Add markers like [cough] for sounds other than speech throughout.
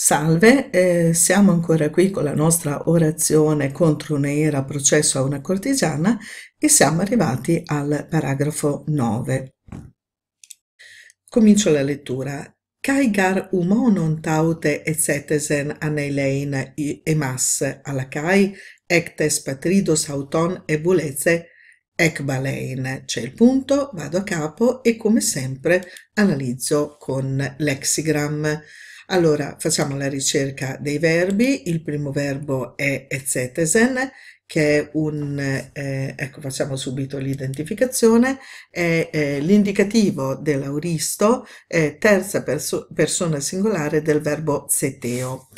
Salve, eh, siamo ancora qui con la nostra orazione contro un'era processo a una cortigiana e siamo arrivati al paragrafo 9. Comincio la lettura. Caigar umonon taute ecetesen aneilein emas alla cai ectes patridos auton e buleze ecbalein. C'è il punto, vado a capo e come sempre analizzo con lexigram. Allora, facciamo la ricerca dei verbi. Il primo verbo è etzetesen, che è un, eh, ecco facciamo subito l'identificazione, è eh, l'indicativo dell'auristo, eh, terza perso persona singolare del verbo zeteo.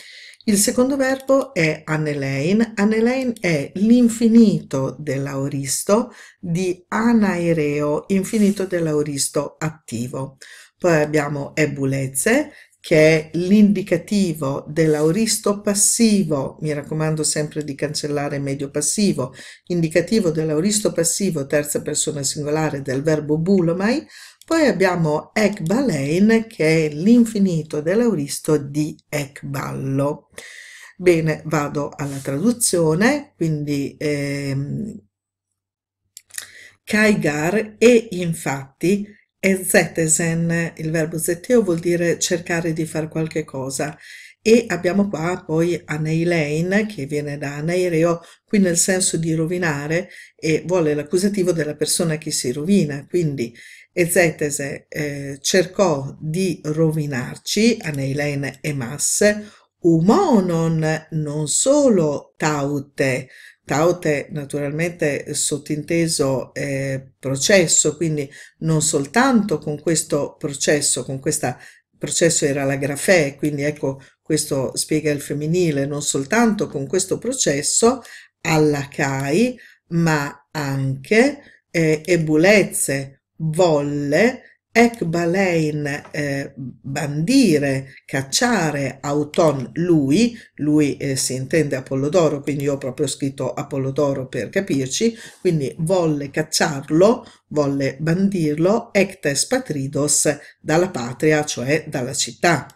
Il secondo verbo è anelein. Anelein è l'infinito dell'auristo di anaereo, infinito dell'auristo attivo. Poi abbiamo ebulezze, che è l'indicativo dell'auristo passivo, mi raccomando sempre di cancellare medio passivo, indicativo dell'auristo passivo terza persona singolare del verbo bulomai, poi abbiamo ekbalein che è l'infinito dell'auristo di ekballo. Bene, vado alla traduzione, quindi ehm, Kaigar e infatti e zetesen, il verbo zeteo vuol dire cercare di fare qualche cosa. E abbiamo qua poi aneilein, che viene da aneireo, qui nel senso di rovinare, e vuole l'accusativo della persona che si rovina. Quindi Ezetese eh, cercò di rovinarci, aneilein e masse, umonon, non solo taute, Taute naturalmente sottinteso eh, processo, quindi non soltanto con questo processo, con questo processo era la grafè, quindi ecco questo spiega il femminile, non soltanto con questo processo alla CAI, ma anche eh, ebulezze, volle, Ekbalein eh, bandire, cacciare Auton lui, lui eh, si intende Apollodoro, quindi io ho proprio scritto Apollodoro per capirci, quindi volle cacciarlo, volle bandirlo, ectes patridos dalla patria, cioè dalla città.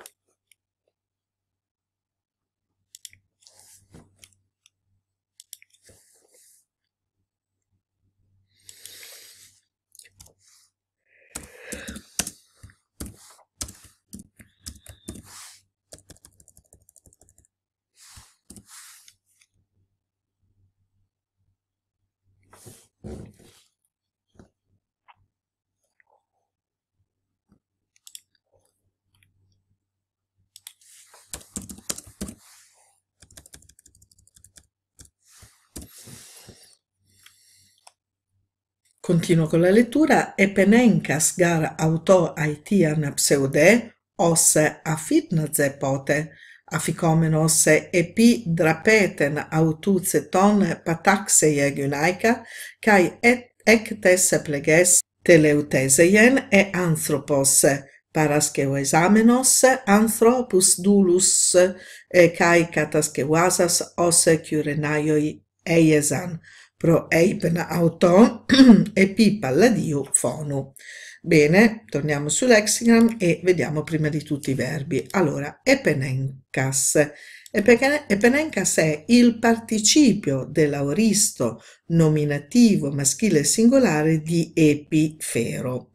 Continuo con la lettura. Epenenkas gar auto aitian pseude os afidnaze pote, αφικόμενος επί δραπέτεν αυτούτσε των πατάξεια γυναίκα καί έκτες πλεγές τελεουτέζειν ε άνθρωπος, παρασκευ examenos, άνθρωπους dulus, ε, καί κατασκευάσας ως κυρενάιοι έιεζαν. Pro eipen auto [clears throat] e pi palladio fonu. Bene, torniamo su Lexigram e vediamo prima di tutti i verbi. Allora, epenenkas. Epenenkas è il participio dell'auristo nominativo maschile singolare di epifero.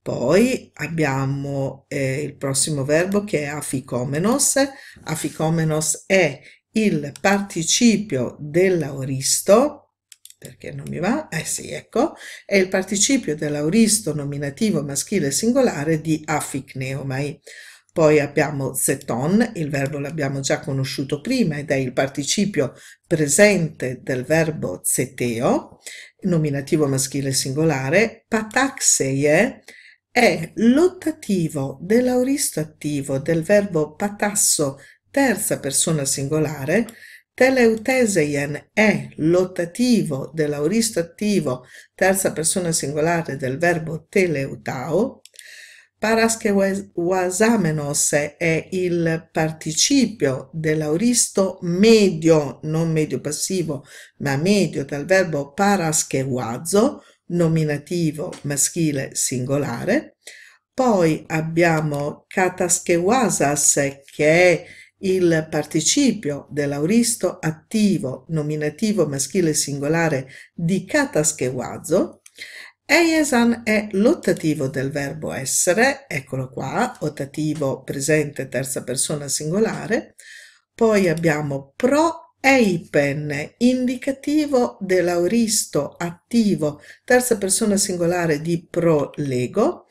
Poi abbiamo eh, il prossimo verbo che è aficomenos. Aficomenos è il participio dell'auristo perché non mi va? Eh sì, ecco, è il participio dell'auristo nominativo maschile singolare di affic neomai. Poi abbiamo zeton, il verbo l'abbiamo già conosciuto prima ed è il participio presente del verbo zeteo, nominativo maschile singolare. Pataxeie è l'ottativo dell'auristo attivo del verbo patasso, terza persona singolare, Teleuteseien è l'ottativo dell'auristo attivo, terza persona singolare del verbo teleutao. Paraschewasamenos è il participio dell'auristo medio, non medio passivo, ma medio dal verbo paraschewazo, nominativo maschile singolare. Poi abbiamo kataskewasas che è il participio dell'auristo attivo nominativo maschile singolare di kataschewazo, Eiesan è l'ottativo del verbo essere, eccolo qua, ottativo presente terza persona singolare, poi abbiamo pro eipen, indicativo dell'auristo attivo terza persona singolare di prolego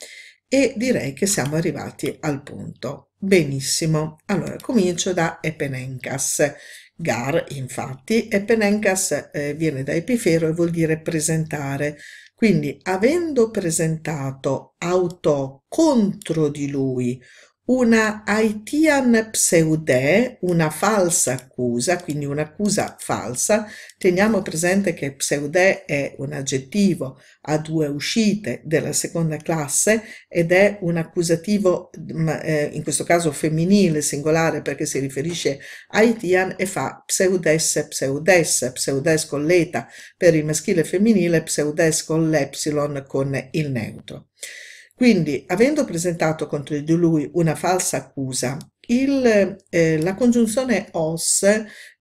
e direi che siamo arrivati al punto. Benissimo, allora comincio da epenenkas. Gar, infatti, epenenkas eh, viene da epifero e vuol dire presentare, quindi, avendo presentato auto contro di lui una Haitian pseude, una falsa accusa, quindi un'accusa falsa, teniamo presente che pseude è un aggettivo a due uscite della seconda classe ed è un accusativo, eh, in questo caso femminile, singolare perché si riferisce a Haitian e fa pseudes, pseudes, pseudes con l'eta per il maschile e femminile, pseudes con l'epsilon con il neutro. Quindi, avendo presentato contro di lui una falsa accusa, il, eh, la congiunzione os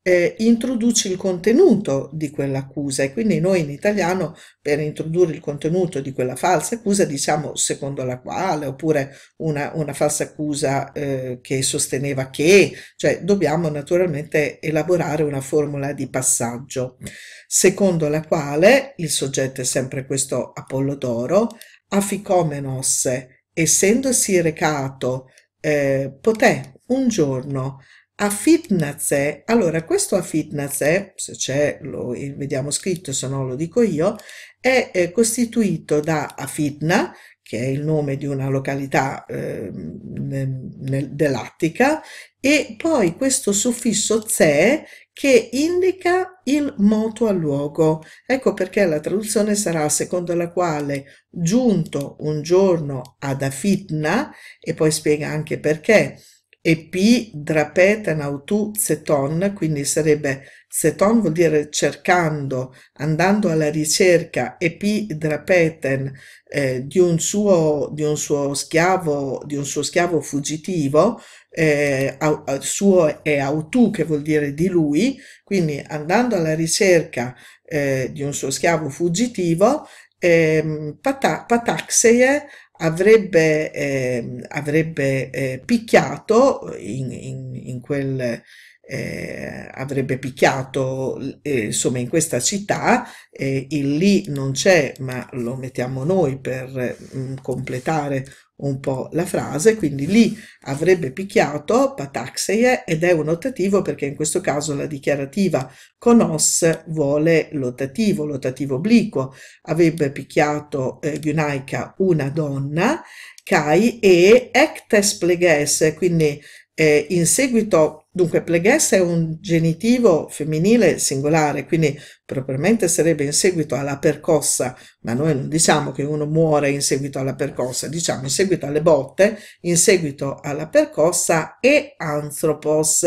eh, introduce il contenuto di quell'accusa e quindi noi in italiano per introdurre il contenuto di quella falsa accusa diciamo secondo la quale oppure una, una falsa accusa eh, che sosteneva che, cioè dobbiamo naturalmente elaborare una formula di passaggio secondo la quale il soggetto è sempre questo Apollodoro Aficomenos, essendosi recato, eh, poté un giorno a Fitnaze, allora questo a Fitnaze, se c'è lo vediamo scritto, se no lo dico io, è, è costituito da Afitna, che è il nome di una località eh, dell'Attica, e poi questo suffisso ze che indica il moto al luogo. Ecco perché la traduzione sarà secondo la quale giunto un giorno ad Afitna, e poi spiega anche perché, epi drapeten autu zeton, quindi sarebbe zeton vuol dire cercando, andando alla ricerca, epi drapeten eh, di, un suo, di un suo schiavo, di un suo schiavo fuggitivo, eh, suo è autu che vuol dire di lui, quindi andando alla ricerca eh, di un suo schiavo fuggitivo, eh, Pataxeie avrebbe, eh, avrebbe eh, picchiato in, in, in quel eh, avrebbe picchiato eh, insomma in questa città eh, il lì non c'è ma lo mettiamo noi per mh, mm, completare un po' la frase, quindi lì avrebbe picchiato pataxeie ed è un ottativo perché in questo caso la dichiarativa con os vuole l'ottativo, l'ottativo obliquo, avrebbe picchiato eh, Giunaica una donna, Kai e ectes pleges, quindi eh, in seguito, dunque pleges è un genitivo femminile singolare, quindi propriamente sarebbe in seguito alla percossa, ma noi non diciamo che uno muore in seguito alla percossa, diciamo in seguito alle botte, in seguito alla percossa e anthropos.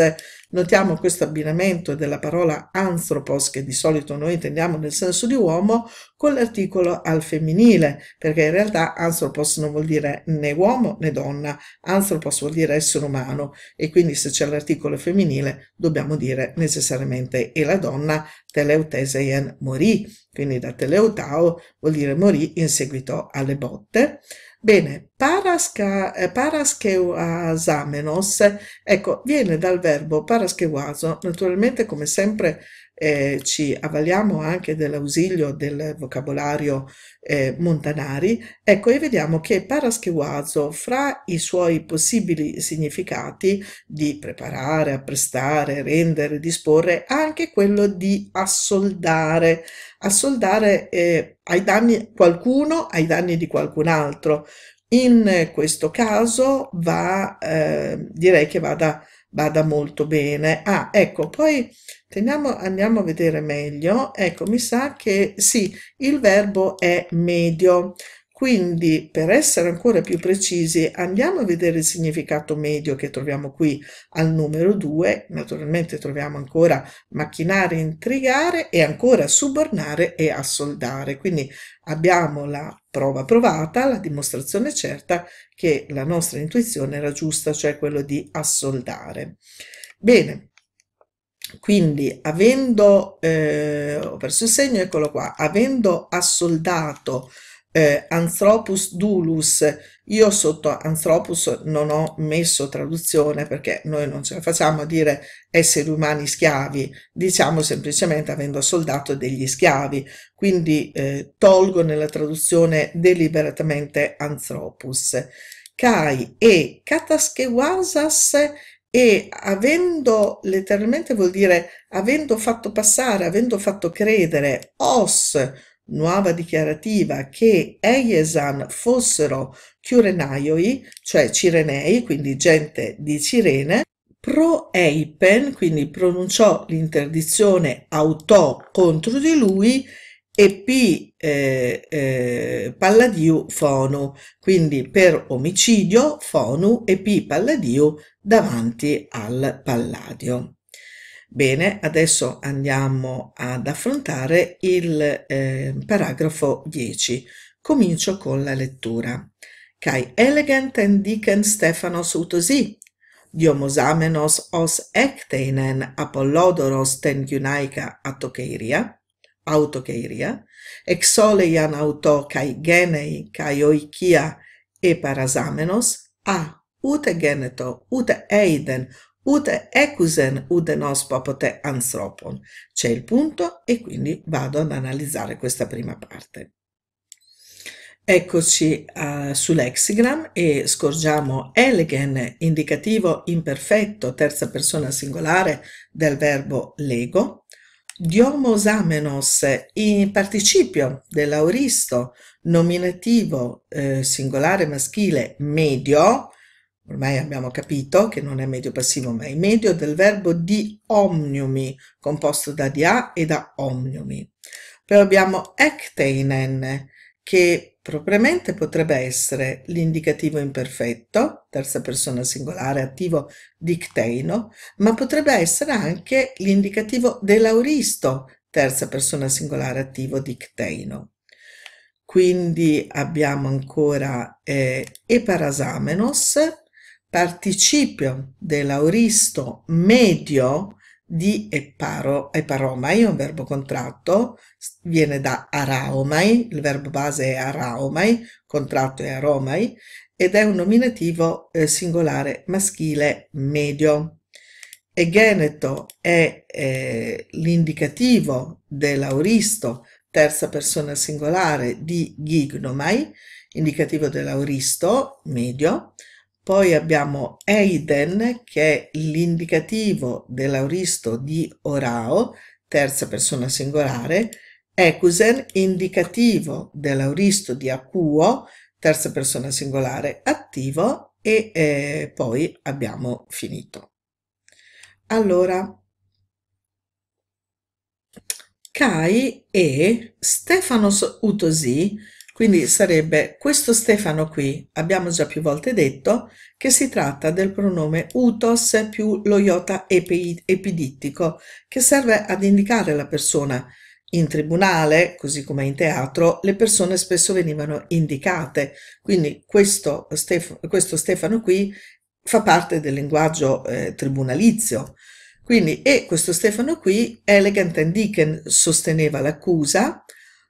Notiamo questo abbinamento della parola anthropos, che di solito noi intendiamo nel senso di uomo, con l'articolo al femminile, perché in realtà anthropos non vuol dire né uomo né donna, anthropos vuol dire essere umano e quindi se c'è l'articolo femminile dobbiamo dire necessariamente e la donna teleuteseien morì, quindi da teleutao vuol dire morì in seguito alle botte. Bene, parasca, eh, parascheuasamenos, ecco, viene dal verbo parascheuaso, naturalmente come sempre eh, ci avvaliamo anche dell'ausilio del vocabolario eh, Montanari, ecco e vediamo che paraschewazo fra i suoi possibili significati di preparare, apprestare, rendere, disporre, anche quello di assoldare, assoldare eh, ai danni qualcuno ai danni di qualcun altro. In questo caso va, eh, direi che vada, vada molto bene. Ah, ecco, poi Teniamo, andiamo a vedere meglio. Ecco, mi sa che sì, il verbo è medio. Quindi, per essere ancora più precisi, andiamo a vedere il significato medio che troviamo qui al numero 2. Naturalmente troviamo ancora macchinare, intrigare e ancora subornare e assoldare. Quindi abbiamo la prova provata, la dimostrazione certa che la nostra intuizione era giusta, cioè quello di assoldare. Bene, quindi avendo, eh, ho perso il segno, eccolo qua, avendo assoldato eh, Anthropus dulus, io sotto Anthropus non ho messo traduzione perché noi non ce la facciamo a dire esseri umani schiavi, diciamo semplicemente avendo soldato degli schiavi, quindi eh, tolgo nella traduzione deliberatamente Anthropus. Kai e kataskewasas e avendo letteralmente vuol dire avendo fatto passare, avendo fatto credere os nuova dichiarativa che Eiesan fossero Chiurenaioi, cioè Cirenei, quindi gente di Cirene, pro Eipen, quindi pronunciò l'interdizione autò contro di lui, e P eh, eh, Palladiu Fonu, quindi per omicidio Fonu e P Palladiu davanti al Palladio. Bene, adesso andiamo ad affrontare il eh, paragrafo 10. Comincio con la lettura. Kai elegant and dicen Stephanos utosi, diomosamenos os ecteinen apollodoros ten gynaika atokeiria, autokeiria, exoleian auto kai genei kai oikia e parasamenos, a ute geneto, ute eiden, Ute ecusen ude nos popote anthropon. C'è il punto e quindi vado ad analizzare questa prima parte. Eccoci uh, sull'exigram e scorgiamo elegen, indicativo imperfetto, terza persona singolare del verbo lego. Diomosamenos, in participio dell'auristo, nominativo eh, singolare maschile medio, Ormai abbiamo capito che non è medio passivo, ma è medio del verbo di omniumi, composto da dia e da omniumi. Poi abbiamo ekteinen, che propriamente potrebbe essere l'indicativo imperfetto, terza persona singolare attivo dicteino, ma potrebbe essere anche l'indicativo dell'auristo, terza persona singolare attivo dicteino. Quindi abbiamo ancora eh, eparasamenos, participio dell'auristo medio di eparo, eparomai, un verbo contratto, viene da araomai, il verbo base è araomai, contratto è aromai, ed è un nominativo eh, singolare maschile medio. Egeneto è eh, l'indicativo dell'auristo, terza persona singolare di gignomai, indicativo dell'auristo medio, poi abbiamo Eiden, che è l'indicativo dell'auristo di orao, terza persona singolare, Ecusen, indicativo dell'auristo di acuo, terza persona singolare, attivo, e eh, poi abbiamo finito. Allora, Kai e Stefanos Utosi quindi sarebbe questo Stefano qui, abbiamo già più volte detto che si tratta del pronome utos più lo iota epi, epidittico, che serve ad indicare la persona. In tribunale, così come in teatro, le persone spesso venivano indicate, quindi questo, Stef questo Stefano qui fa parte del linguaggio eh, tribunalizio. Quindi, e questo Stefano qui, elegant and deacon, sosteneva l'accusa,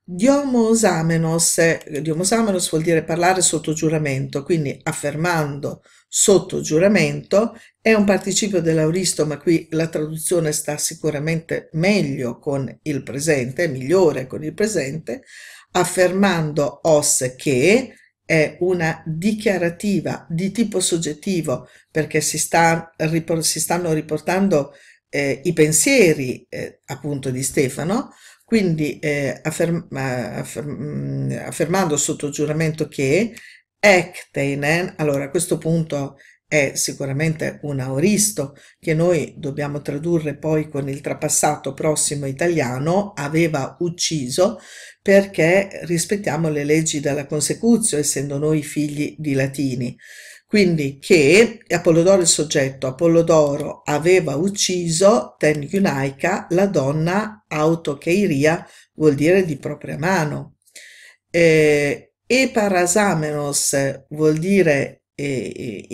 Diomosamenos, diomosamenos vuol dire parlare sotto giuramento, quindi affermando sotto giuramento è un participio dell'auristo, ma qui la traduzione sta sicuramente meglio con il presente, migliore con il presente, affermando os che è una dichiarativa di tipo soggettivo perché si, sta, si stanno riportando eh, i pensieri eh, appunto di Stefano, quindi eh, afferm afferm mm, affermando sotto giuramento che ecteinen, allora a questo punto è sicuramente un auristo che noi dobbiamo tradurre poi con il trapassato prossimo italiano, aveva ucciso perché rispettiamo le leggi della consecuzio essendo noi figli di latini. Quindi che Apollodoro il soggetto, Apollodoro aveva ucciso Ten Yunaica, la donna autocheiria, vuol dire di propria mano. Eh, e parasamenos vuol dire eh,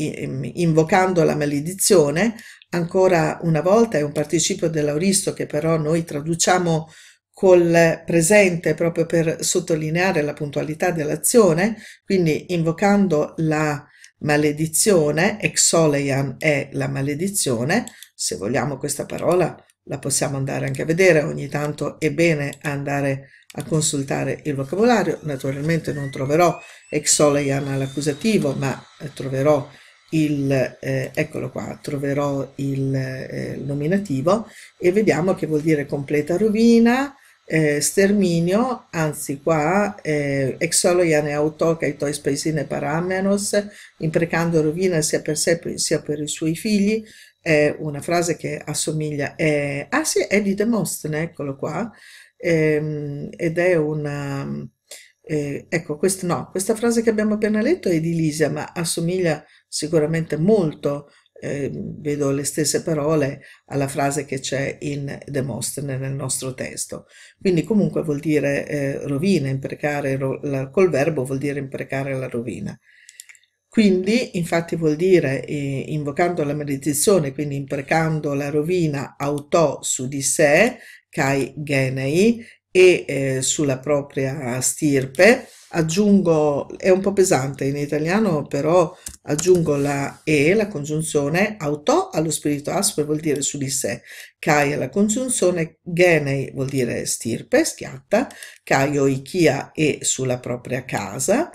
invocando la maledizione, ancora una volta è un participio dell'auristo che però noi traduciamo col presente proprio per sottolineare la puntualità dell'azione, quindi invocando la maledizione, exoleian è la maledizione, se vogliamo questa parola la possiamo andare anche a vedere, ogni tanto è bene andare a consultare il vocabolario, naturalmente non troverò exoleian all'accusativo, ma troverò il, eh, eccolo qua, troverò il eh, nominativo. E vediamo che vuol dire completa rovina, eh, sterminio, anzi qua eh, exoloiane auto kai toi spaesine paramenos, imprecando rovina sia per sé sia per i suoi figli, è una frase che assomiglia, è, ah sì, è di Demostene, eccolo qua, ehm, ed è una, eh, ecco, quest, no, questa frase che abbiamo appena letto è di Lisia, ma assomiglia sicuramente molto eh, vedo le stesse parole alla frase che c'è in Demostene nel nostro testo. Quindi comunque vuol dire eh, rovina, imprecare ro la, col verbo vuol dire imprecare la rovina. Quindi, infatti, vuol dire eh, invocando la maledizione, quindi imprecando la rovina auto su di sé, kai genei, e eh, sulla propria stirpe, aggiungo, è un po' pesante in italiano, però aggiungo la e, la congiunzione, auto allo spirito aspro vuol dire su di sé, kai alla congiunzione, genei vuol dire stirpe, schiatta, kai o ichia e sulla propria casa,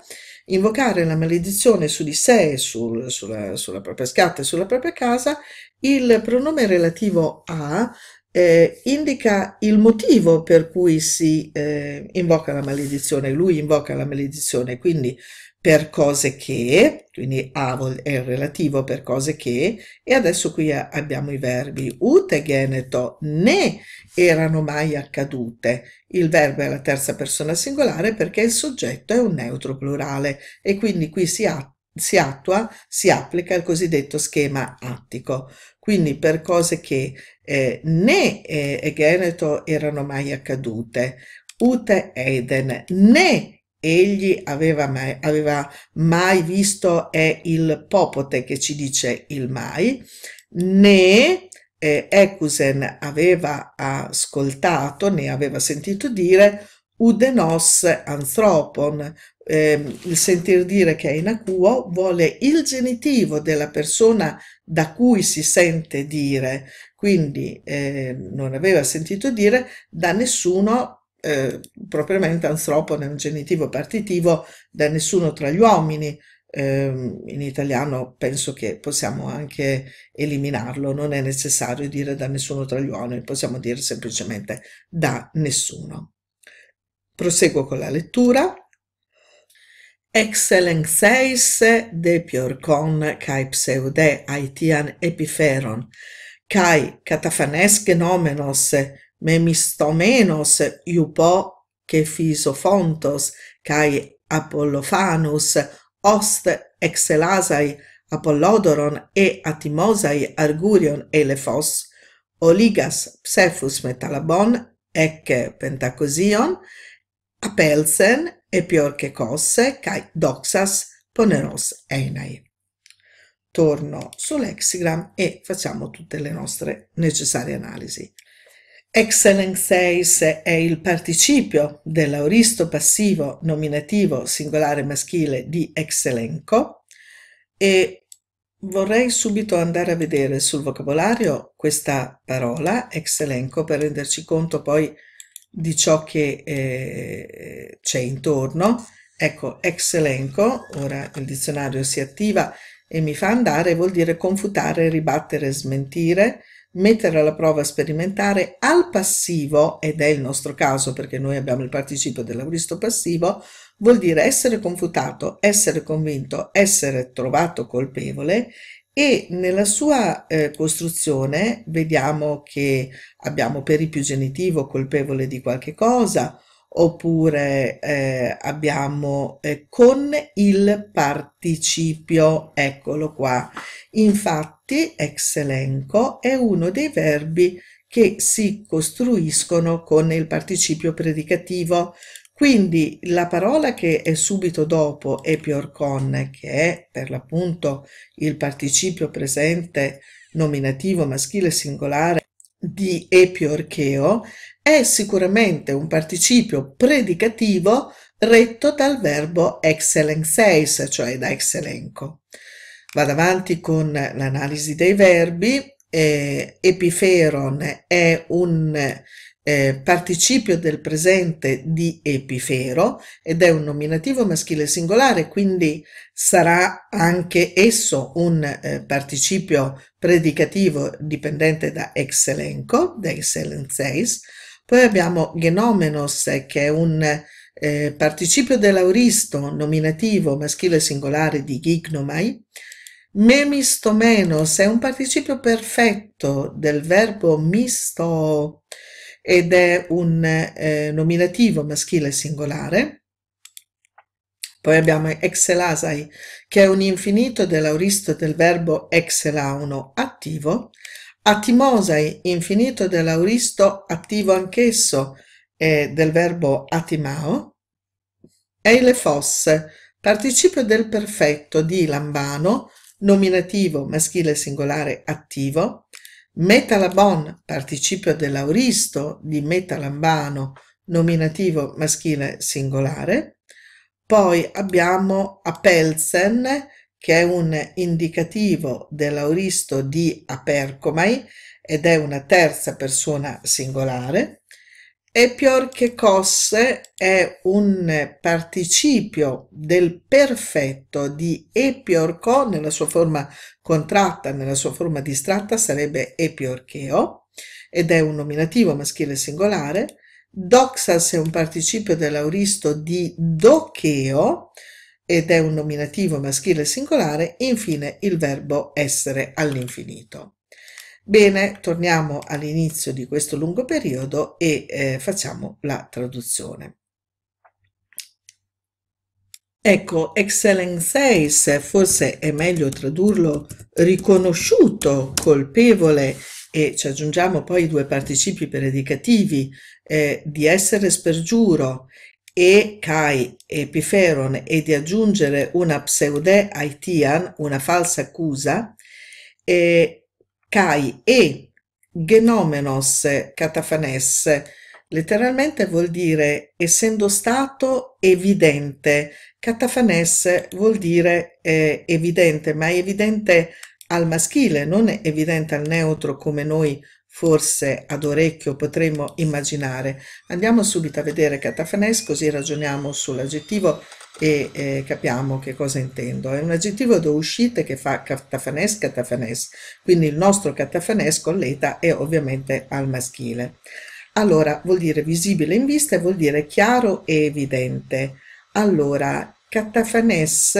invocare la maledizione su di sé, sul, sulla, sulla propria schiatta e sulla propria casa, il pronome relativo a eh, indica il motivo per cui si eh, invoca la maledizione. Lui invoca la maledizione, quindi per cose che, quindi avol è il relativo per cose che, e adesso qui abbiamo i verbi ute geneto né erano mai accadute. Il verbo è la terza persona singolare perché il soggetto è un neutro plurale e quindi qui si, si attua, si applica il cosiddetto schema attico. Quindi per cose che eh, né eh, Egeneto erano mai accadute, ute Eden, né egli aveva mai, aveva mai visto è il popote che ci dice il mai, né eh, Ecusen aveva ascoltato, ne aveva sentito dire udenos anthropon, eh, il sentir dire che è in acuo vuole il genitivo della persona da cui si sente dire, quindi eh, non aveva sentito dire da nessuno, eh, propriamente anthropon è un genitivo partitivo, da nessuno tra gli uomini, ehm, in italiano penso che possiamo anche eliminarlo, non è necessario dire da nessuno tra gli uomini, possiamo dire semplicemente da nessuno. Proseguo con la lettura. Excellenceis de piorcon cae pseude aetian epiferon, cae catafanes genomenos memistomenos iupo che fisofontos cae apollofanus ost excelasai apollodoron e atimosai argurion elefos, oligas psephus metalabon ecce pentacosion, apelsen e pior che cosse, cae doxas poneros einai. Torno sull'exigram e facciamo tutte le nostre necessarie analisi. Excellenceis è il participio dell'auristo passivo nominativo singolare maschile di excelenco e vorrei subito andare a vedere sul vocabolario questa parola excelenco per renderci conto poi di ciò che eh, c'è intorno. Ecco, ex elenco, ora il dizionario si attiva e mi fa andare, vuol dire confutare, ribattere, smentire, mettere alla prova, sperimentare al passivo, ed è il nostro caso perché noi abbiamo il participio dell'auristo passivo, vuol dire essere confutato, essere convinto, essere trovato colpevole e nella sua eh, costruzione vediamo che abbiamo per il più genitivo colpevole di qualche cosa oppure eh, abbiamo eh, con il participio, eccolo qua. Infatti ex elenco è uno dei verbi che si costruiscono con il participio predicativo, quindi la parola che è subito dopo epiorcon, che è per l'appunto il participio presente nominativo maschile singolare di epiorcheo è sicuramente un participio predicativo retto dal verbo excellenseis, cioè da exelenco. Vado avanti con l'analisi dei verbi. Eh, epiferon è un eh, participio del presente di epifero ed è un nominativo maschile singolare, quindi sarà anche esso un eh, participio predicativo dipendente da exelenco, da excellenseis. Poi abbiamo genomenos, che è un eh, participio dell'auristo nominativo maschile singolare di gignomai. Memistomenos è un participio perfetto del verbo misto ed è un eh, nominativo maschile singolare. Poi abbiamo exelasai, che è un infinito dell'auristo del verbo exelauno attivo. Atimosai, infinito dell'auristo attivo anch'esso eh, del verbo atimao. Eilefos, participio del perfetto di lambano, nominativo maschile singolare attivo. Metalabon, participio dell'auristo di metalambano, nominativo maschile singolare. Poi abbiamo Apelsen, che è un indicativo dell'auristo di apercomai ed è una terza persona singolare. Epior che cosse è un participio del perfetto di epiorco nella sua forma contratta, nella sua forma distratta sarebbe epiorcheo ed è un nominativo maschile singolare. Doxas è un participio dell'auristo di docheo ed è un nominativo maschile singolare. Infine il verbo essere all'infinito. Bene, torniamo all'inizio di questo lungo periodo e eh, facciamo la traduzione. Ecco, excellences, forse è meglio tradurlo riconosciuto, colpevole e ci aggiungiamo poi i due participi predicativi eh, di essere spergiuro e kai epiferon e di aggiungere una pseude aitian, una falsa accusa, eh, kai e genomenos catafanes letteralmente vuol dire essendo stato evidente. Catafanes vuol dire eh, evidente, ma è evidente al maschile, non è evidente al neutro come noi forse ad orecchio potremmo immaginare. Andiamo subito a vedere catafanes così ragioniamo sull'aggettivo e eh, capiamo che cosa intendo. È un aggettivo da uscite che fa catafanes, catafanes, quindi il nostro catafanes con l'eta è ovviamente al maschile. Allora, vuol dire visibile in vista e vuol dire chiaro e evidente. Allora, catafanes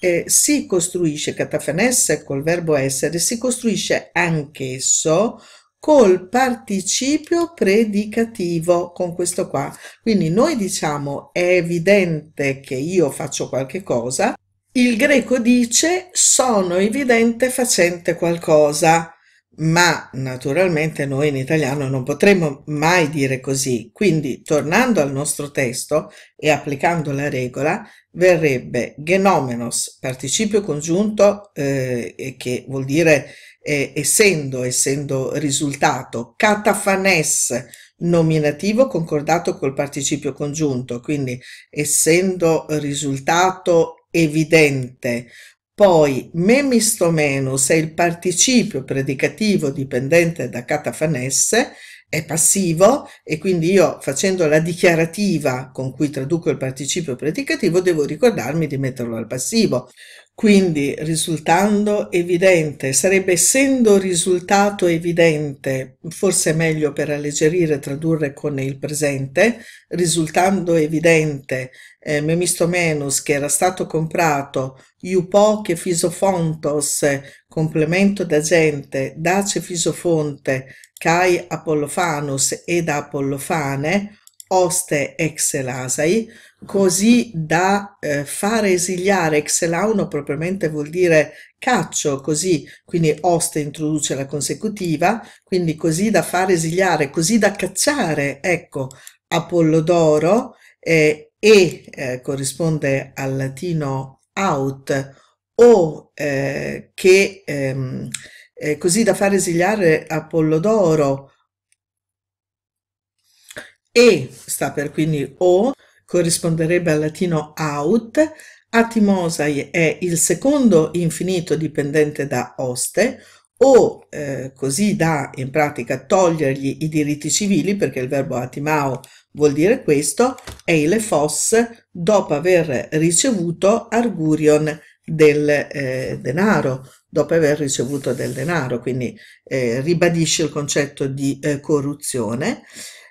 eh, si costruisce, catafanes col verbo essere, si costruisce anch'esso col participio predicativo con questo qua. Quindi noi diciamo è evidente che io faccio qualche cosa, il greco dice sono evidente facente qualcosa, ma naturalmente noi in italiano non potremmo mai dire così. Quindi tornando al nostro testo e applicando la regola, verrebbe genomenos, participio congiunto eh, che vuol dire eh, essendo, essendo risultato, catafanes, nominativo concordato col participio congiunto, quindi essendo risultato evidente. Poi memistomenus è il participio predicativo dipendente da catafanesse, è passivo e quindi io facendo la dichiarativa con cui traduco il participio predicativo devo ricordarmi di metterlo al passivo. Quindi risultando evidente, sarebbe essendo risultato evidente, forse è meglio per alleggerire tradurre con il presente, risultando evidente, eh, memistomenus che era stato comprato, iupo che fisofontos, complemento d'agente, dace fisofonte, kai apollofanus ed apollofane, oste exelasai, così da eh, fare esiliare exelauno propriamente vuol dire caccio, così, quindi oste introduce la consecutiva, quindi così da far esiliare, così da cacciare, ecco, Apollodoro eh, e eh, corrisponde al latino out o eh, che ehm, eh, così da far esiliare Apollodoro e sta per quindi o corrisponderebbe al latino out, Atimosai è il secondo infinito dipendente da oste. O eh, così da in pratica togliergli i diritti civili perché il verbo atimao vuol dire questo e il fos dopo aver ricevuto argurion del eh, denaro dopo aver ricevuto del denaro quindi eh, ribadisce il concetto di eh, corruzione.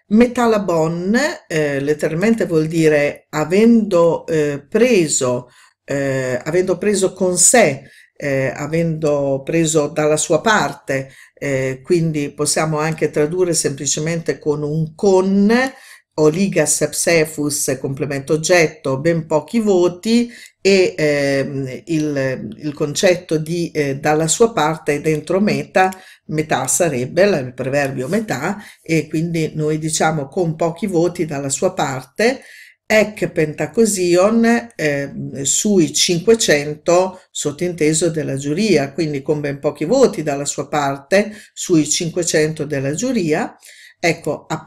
Metalabon eh, letteralmente vuol dire avendo eh, preso, eh, avendo preso con sé, eh, avendo preso dalla sua parte, eh, quindi possiamo anche tradurre semplicemente con un con, oligas psephus, complemento oggetto, ben pochi voti e ehm, il, il, concetto di eh, dalla sua parte dentro meta metà sarebbe il preverbio metà e quindi noi diciamo con pochi voti dalla sua parte ec pentacosion eh, sui 500 sottinteso della giuria, quindi con ben pochi voti dalla sua parte sui 500 della giuria. Ecco, a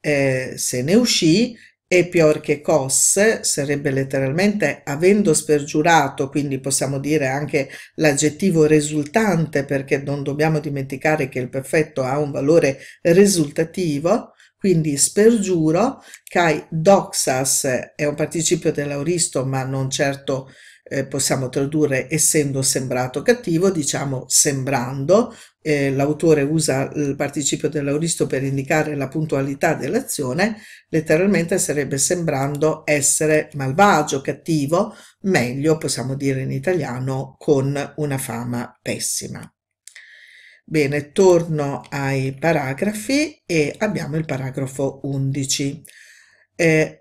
eh, se ne uscì e pior che cos sarebbe letteralmente avendo spergiurato, quindi possiamo dire anche l'aggettivo risultante perché non dobbiamo dimenticare che il perfetto ha un valore risultativo, quindi spergiuro, kai doxas è un participio dell'auristo ma non certo eh, possiamo tradurre essendo sembrato cattivo, diciamo sembrando, eh, l'autore usa il participio dell'auristo per indicare la puntualità dell'azione, letteralmente sarebbe sembrando essere malvagio, cattivo, meglio possiamo dire in italiano con una fama pessima. Bene, torno ai paragrafi e abbiamo il paragrafo 11. Eh,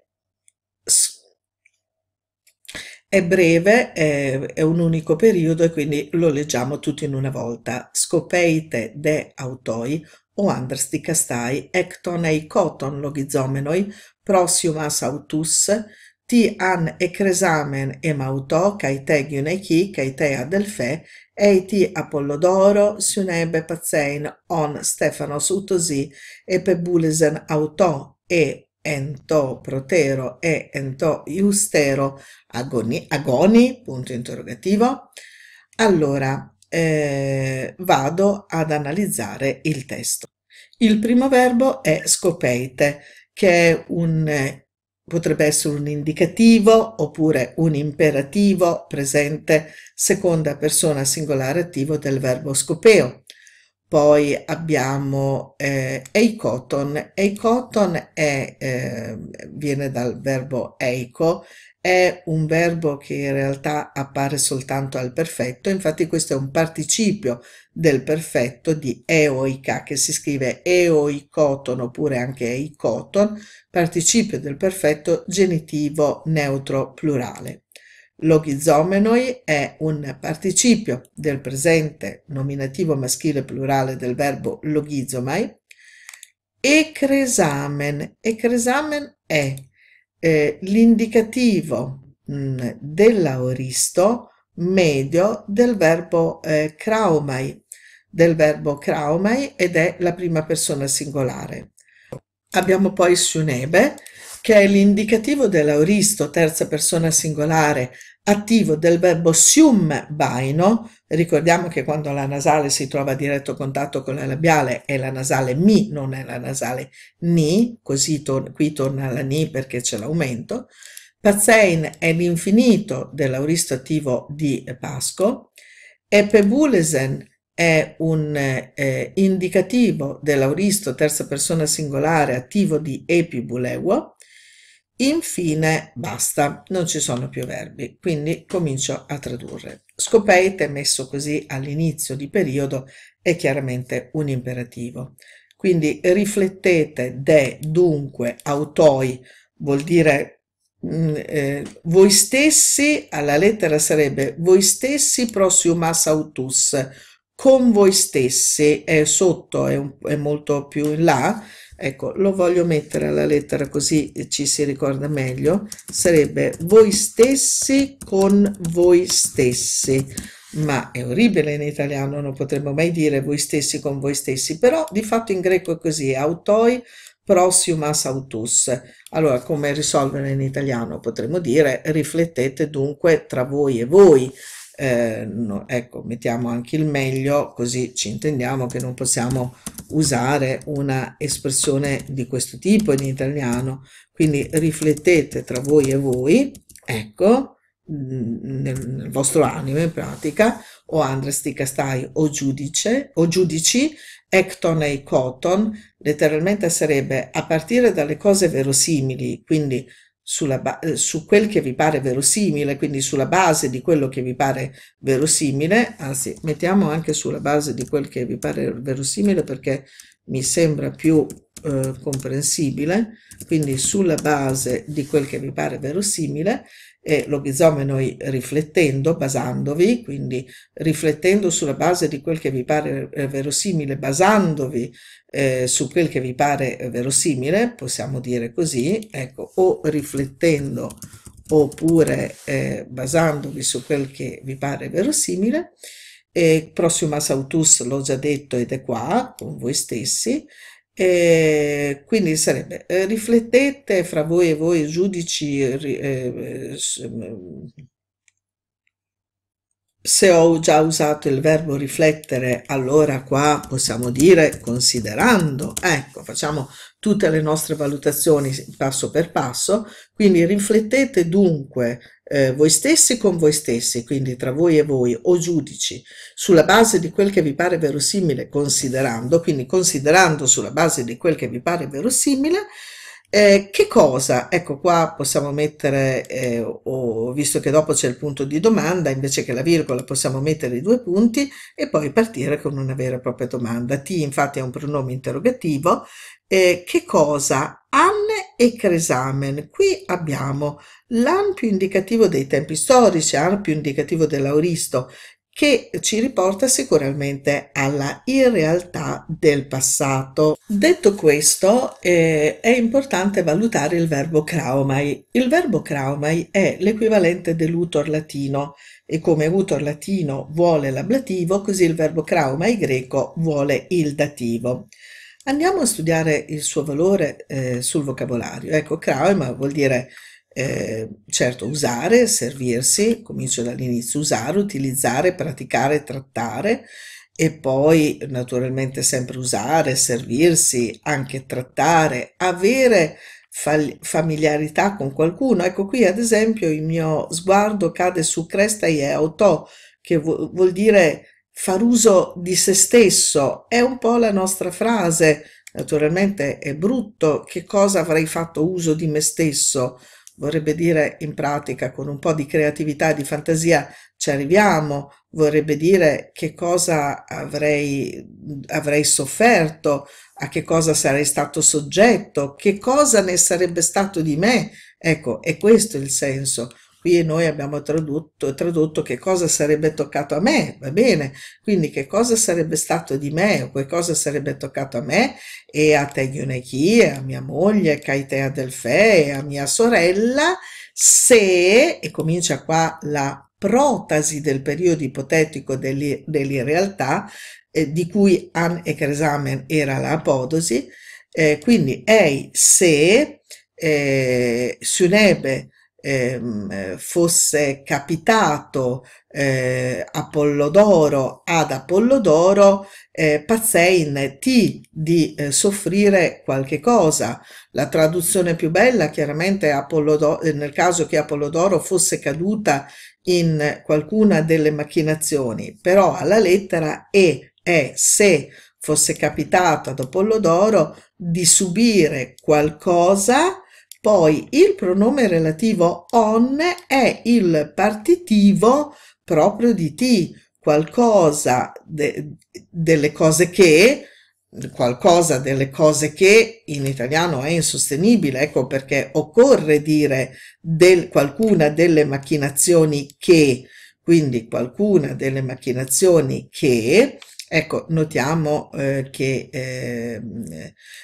è breve, è, è, un unico periodo e quindi lo leggiamo tutto in una volta. Scopeite de autoi o andras di castai, ecton ei coton logizomenoi, prossiumas autus, ti an ecresamen em auto, cae te chi, cae te adelfe, ei ti Apollodoro, sunebe pazein on Stefanos utosi, e pebulesen auto, e ento protero e ento iustero agoni, agoni punto interrogativo. Allora, eh, vado ad analizzare il testo. Il primo verbo è scopeite, che è un, potrebbe essere un indicativo oppure un imperativo presente seconda persona singolare attivo del verbo scopeo. Poi abbiamo eh, eicoton. Eicoton è, eh, viene dal verbo eico, è un verbo che in realtà appare soltanto al perfetto, infatti questo è un participio del perfetto di eoica che si scrive eoicoton oppure anche eicoton, participio del perfetto genitivo neutro plurale. Logizomenoi è un participio del presente nominativo maschile plurale del verbo logizomai. Ecresamen. Ecresamen è eh, l'indicativo mm, dell'aoristo medio del verbo eh, kraumai, del verbo kraumai ed è la prima persona singolare. Abbiamo poi sunebe, che è l'indicativo dell'auristo terza persona singolare attivo del verbo sium baino, ricordiamo che quando la nasale si trova a diretto contatto con la labiale è la nasale mi, non è la nasale ni, così tor qui torna la ni perché c'è l'aumento, Pazein è l'infinito dell'auristo attivo di Pasco, e Pebulesen è un eh, indicativo dell'auristo terza persona singolare attivo di Epibulewo, Infine basta, non ci sono più verbi, quindi comincio a tradurre. Scopeite, messo così all'inizio di periodo, è chiaramente un imperativo. Quindi riflettete de, dunque, autoi, vuol dire mm, eh, voi stessi, alla lettera sarebbe voi stessi prossiumas autus, con voi stessi, è sotto, è, un, è molto più in là, ecco lo voglio mettere alla lettera così ci si ricorda meglio sarebbe voi stessi con voi stessi ma è orribile in italiano, non potremmo mai dire voi stessi con voi stessi, però di fatto in greco è così, autoi prossimas autus. Allora, come risolvere in italiano? Potremmo dire riflettete dunque tra voi e voi. Eh, no, ecco, mettiamo anche il meglio, così ci intendiamo che non possiamo usare una espressione di questo tipo in italiano. Quindi riflettete tra voi e voi, ecco, nel, nel vostro animo in pratica, o andresti castai o giudice, o giudici, ecton e coton, letteralmente sarebbe a partire dalle cose verosimili, quindi sulla, eh, su quel che vi pare verosimile, quindi sulla base di quello che vi pare verosimile, anzi mettiamo anche sulla base di quel che vi pare verosimile perché mi sembra più eh, comprensibile, quindi sulla base di quel che vi pare verosimile, e noi riflettendo, basandovi, quindi riflettendo sulla base di quel che vi pare eh, verosimile, basandovi eh, su quel che vi pare eh, verosimile, possiamo dire così, ecco, o riflettendo oppure eh, basandovi su quel che vi pare verosimile, e prossimas autus l'ho già detto ed è qua con voi stessi, e quindi sarebbe eh, riflettete fra voi e voi giudici eh, se ho già usato il verbo riflettere, allora qua possiamo dire considerando, ecco, facciamo tutte le nostre valutazioni passo per passo, quindi riflettete dunque eh, voi stessi con voi stessi, quindi tra voi e voi o giudici, sulla base di quel che vi pare verosimile, considerando, quindi considerando sulla base di quel che vi pare verosimile, eh, che cosa? Ecco qua possiamo mettere, eh, o, visto che dopo c'è il punto di domanda, invece che la virgola possiamo mettere i due punti e poi partire con una vera e propria domanda. T infatti è un pronome interrogativo. Eh, che cosa? Anne e Cresamen. Qui abbiamo l'an più indicativo dei tempi storici, an più indicativo dell'auristo, che ci riporta sicuramente alla irrealtà del passato. Detto questo, eh, è importante valutare il verbo kraumai. Il verbo kraumai è l'equivalente dell'utor latino e come utor latino vuole l'ablativo, così il verbo kraumai greco vuole il dativo. Andiamo a studiare il suo valore eh, sul vocabolario. Ecco, krauma vuol dire eh, certo usare, servirsi, comincio dall'inizio, usare, utilizzare, praticare, trattare e poi naturalmente sempre usare, servirsi, anche trattare, avere familiarità con qualcuno. Ecco qui ad esempio il mio sguardo cade su cresta e auto, che vuol dire far uso di se stesso, è un po' la nostra frase. Naturalmente è brutto, che cosa avrei fatto uso di me stesso? Vorrebbe dire in pratica con un po' di creatività e di fantasia ci arriviamo, vorrebbe dire che cosa avrei, avrei sofferto, a che cosa sarei stato soggetto, che cosa ne sarebbe stato di me. Ecco, è questo il senso. Qui noi abbiamo tradotto, tradotto che cosa sarebbe toccato a me, va bene? Quindi che cosa sarebbe stato di me o che cosa sarebbe toccato a me e a Teghionechi, a mia moglie, Caitea Delfe, a mia sorella, se, e comincia qua la protasi del periodo ipotetico dell'irrealtà, eh, di cui an e cresamen era l'apodosi, eh, quindi ei se eh, sunebe Ehm, fosse capitato eh, Apollodoro ad Apollodoro eh, Pazzein T di eh, soffrire qualche cosa. La traduzione più bella chiaramente Apollodoro, eh, nel caso che Apollodoro fosse caduta in qualcuna delle macchinazioni, però alla lettera E è se fosse capitato ad Apollodoro di subire qualcosa poi il pronome relativo on è il partitivo proprio di ti, qualcosa de, delle cose che, qualcosa delle cose che in italiano è insostenibile, ecco perché occorre dire del, qualcuna delle macchinazioni che, quindi qualcuna delle macchinazioni che, Ecco, notiamo eh, che eh,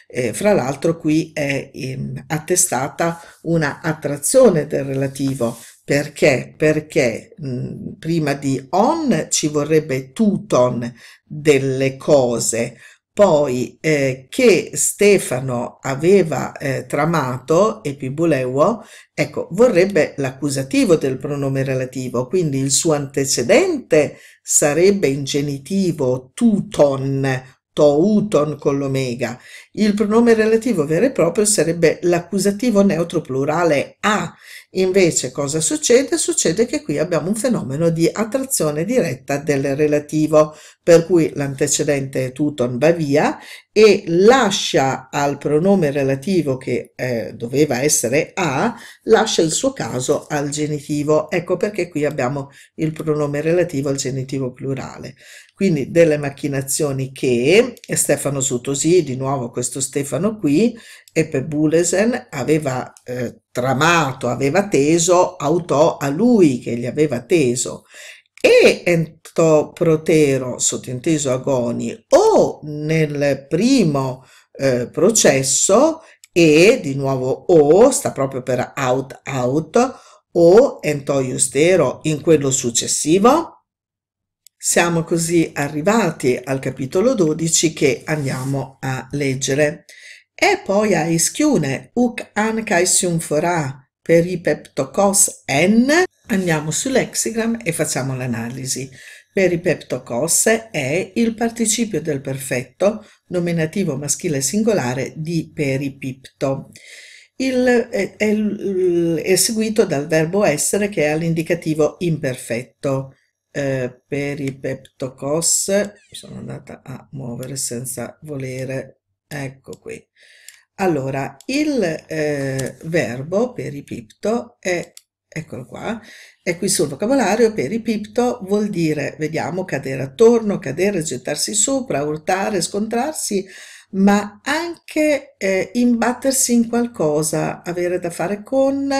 eh, fra l'altro qui è ehm, attestata una attrazione del relativo, Perché? Perché mh, prima di on ci vorrebbe tuton delle cose, poi eh, che Stefano aveva eh, tramato, epibuleuo, ecco, vorrebbe l'accusativo del pronome relativo, quindi il suo antecedente sarebbe in genitivo tuton, touton con l'omega. Il pronome relativo vero e proprio sarebbe l'accusativo neutro plurale a, Invece cosa succede? Succede che qui abbiamo un fenomeno di attrazione diretta del relativo, per cui l'antecedente tuton va via e lascia al pronome relativo che eh, doveva essere a, lascia il suo caso al genitivo. Ecco perché qui abbiamo il pronome relativo al genitivo plurale. Quindi delle macchinazioni che Stefano Sutosi, di nuovo questo Stefano qui, Epe Bulesen aveva eh, tramato, aveva teso, autò a lui che gli aveva teso e ento protero, sottinteso agoni, o nel primo eh, processo e di nuovo o sta proprio per out out o ento iustero in quello successivo siamo così arrivati al capitolo 12 che andiamo a leggere. E poi a ischiune, uc an caesium fora per i peptocos n. Andiamo sull'exigram e facciamo l'analisi. Per i peptocos è il participio del perfetto nominativo maschile singolare di peripipto. Il, è, è, è seguito dal verbo essere che è all'indicativo imperfetto eh, per i peptocos sono andata a muovere senza volere ecco qui allora il eh, verbo peripipto è eccolo qua è qui sul vocabolario peripipto vuol dire vediamo cadere attorno cadere gettarsi sopra urtare scontrarsi ma anche eh, imbattersi in qualcosa avere da fare con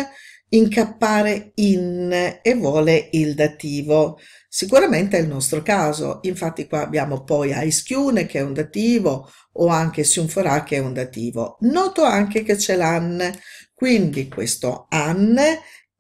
incappare in e vuole il dativo. Sicuramente è il nostro caso, infatti qua abbiamo poi aischiune che è un dativo o anche siunforà che è un dativo. Noto anche che c'è l'an, quindi questo an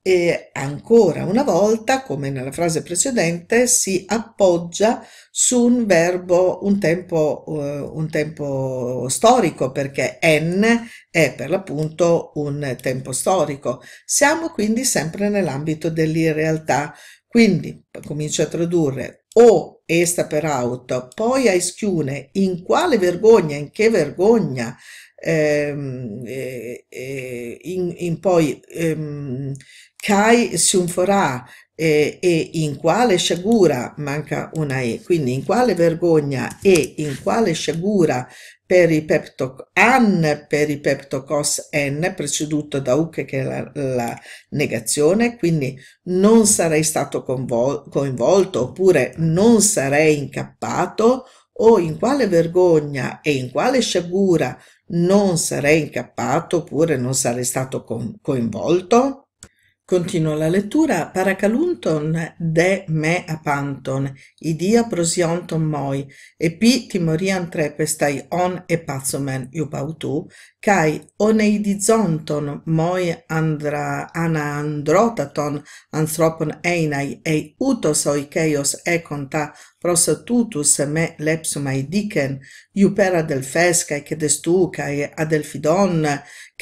e ancora una volta, come nella frase precedente, si appoggia su un verbo, un tempo, uh, un tempo storico, perché n è per l'appunto un tempo storico. Siamo quindi sempre nell'ambito dell'irrealtà. Quindi comincio a tradurre o esta per auto, poi a ischiune, in quale vergogna, in che vergogna, ehm, eh, in, in, poi ehm, Kai Sunforà eh, e in quale sciagura manca una E, quindi in quale vergogna e in quale sciagura per i peptoc an per i peptocos n preceduto da uc che è la, la negazione quindi non sarei stato coinvolto oppure non sarei incappato o in quale vergogna e in quale sciagura non sarei incappato oppure non sarei stato coinvolto Continuo la lettura. Paracalunton de me apanton, idia prosionton moi, epi timorian trepestai on e pazzomen iupautu, kai oneidizonton moi andra ana androtaton anthropon einai ei utos oikeos ekonta prosatutus me lepsumai diken. Iupera delfescae και destucae adelphidon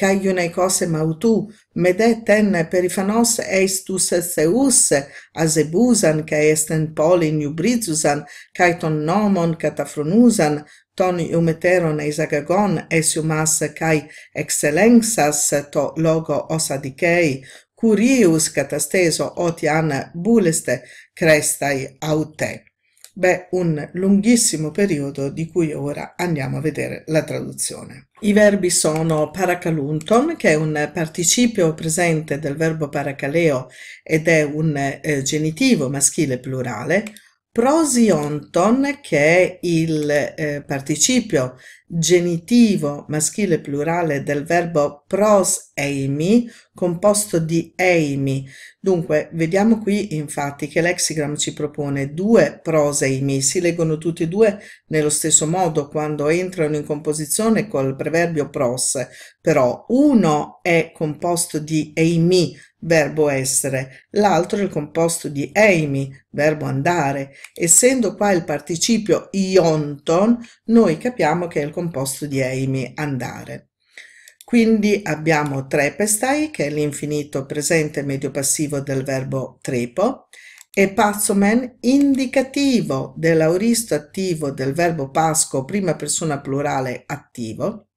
kai iunaicose mautu medeten perifanos estus seus azebusan kai esten polin iubrizusan kai ton nomon catafronusan ton iumeteron eisagagon esiumas cae excellensas to logo osadicei, curius catasteso otian buleste crestai aute. Beh, un lunghissimo periodo di cui ora andiamo a vedere la traduzione. I verbi sono paracalunton, che è un participio presente del verbo paracaleo ed è un eh, genitivo maschile plurale, prosionton, che è il eh, participio genitivo maschile plurale del verbo pros eimi, composto di eimi. Dunque, vediamo qui infatti che l'exigram ci propone due proseimi, si leggono tutti e due nello stesso modo quando entrano in composizione col preverbio pros, però uno è composto di eimi verbo essere, l'altro è il composto di eimi, verbo andare. Essendo qua il participio ionton, noi capiamo che è il composto di eimi, andare. Quindi abbiamo trepestai, che è l'infinito presente medio passivo del verbo trepo, e pazzomen, indicativo dell'auristo attivo del verbo pasco, prima persona plurale attivo,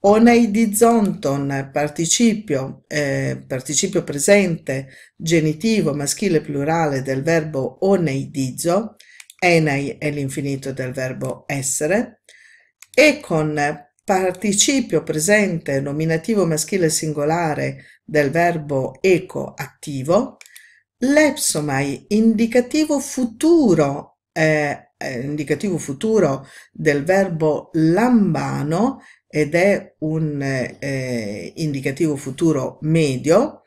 oneidizonton, participio, eh, participio presente, genitivo, maschile plurale del verbo oneidizo, enei è l'infinito del verbo essere, e con participio presente, nominativo maschile singolare del verbo eco attivo, l'epsomai, indicativo futuro, eh, eh, indicativo futuro del verbo lambano ed è un eh, indicativo futuro medio,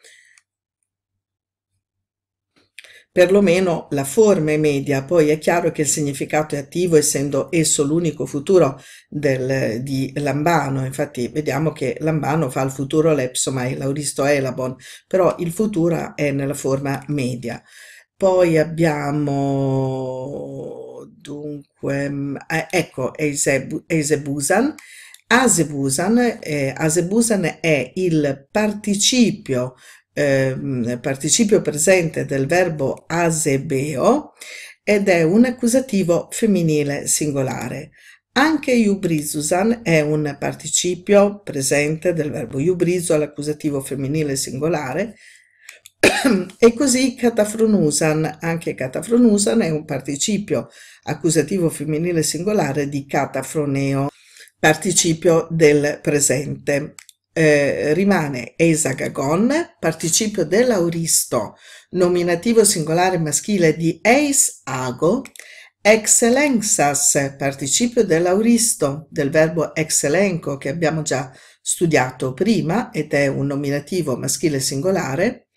perlomeno la forma è media, poi è chiaro che il significato è attivo essendo esso l'unico futuro del, di Lambano, infatti vediamo che Lambano fa il futuro l'epsomai, l'auristo elabon, però il futuro è nella forma media. Poi abbiamo dunque, eh, ecco, Eisebusan, Asebusan, eh, Asebusan è il participio, eh, participio presente del verbo asebeo ed è un accusativo femminile singolare. Anche iubrisusan è un participio presente del verbo iubriso all'accusativo femminile singolare [clears throat] e così catafronusan, anche catafronusan è un participio accusativo femminile singolare di catafroneo participio del presente. Eh, rimane esagagon, participio dell'auristo, nominativo singolare maschile di eis ago, excellensas, participio dell'auristo, del verbo excellenco che abbiamo già studiato prima ed è un nominativo maschile singolare,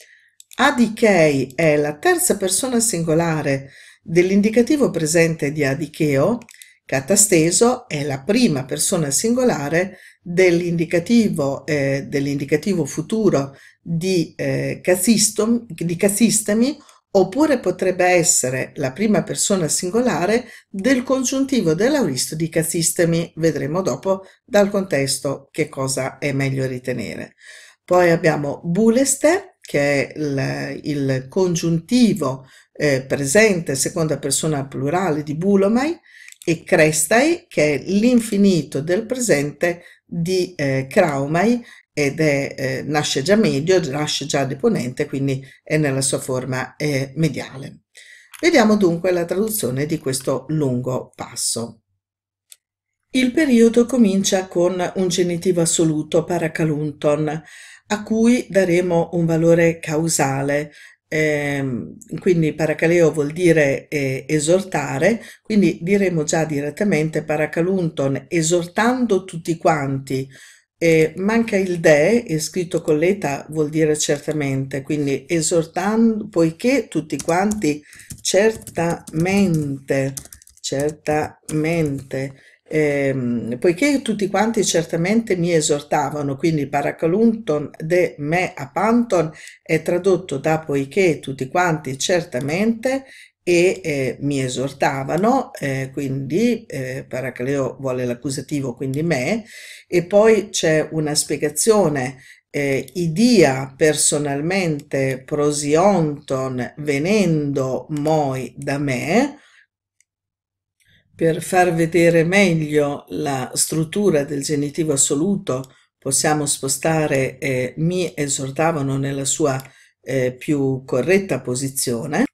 adichei è la terza persona singolare dell'indicativo presente di adicheo, Catasteso è la prima persona singolare dell'indicativo, eh, dell'indicativo futuro di, eh, di casistemi oppure potrebbe essere la prima persona singolare del congiuntivo dell'auristo di casistemi. Vedremo dopo dal contesto che cosa è meglio ritenere. Poi abbiamo buleste, che è il, il congiuntivo eh, presente seconda persona plurale di bulomai, e Crestai, che è l'infinito del presente di eh, Kraumai ed è, eh, nasce già medio, nasce già deponente, quindi è nella sua forma eh, mediale. Vediamo dunque la traduzione di questo lungo passo. Il periodo comincia con un genitivo assoluto, paracalunton, a cui daremo un valore causale, eh, quindi paracaleo vuol dire eh, esortare, quindi diremo già direttamente paracalunton esortando tutti quanti. Eh, manca il de, è scritto con l'eta, vuol dire certamente, quindi esortando, poiché tutti quanti certamente, certamente, eh, poiché tutti quanti certamente mi esortavano, quindi paracalunton de me apanton è tradotto da poiché tutti quanti certamente e eh, mi esortavano, eh, quindi eh, paracaleo vuole l'accusativo, quindi me, e poi c'è una spiegazione eh, idia personalmente prosionton venendo moi da me, per far vedere meglio la struttura del genitivo assoluto possiamo spostare eh, mi esortavano nella sua eh, più corretta posizione.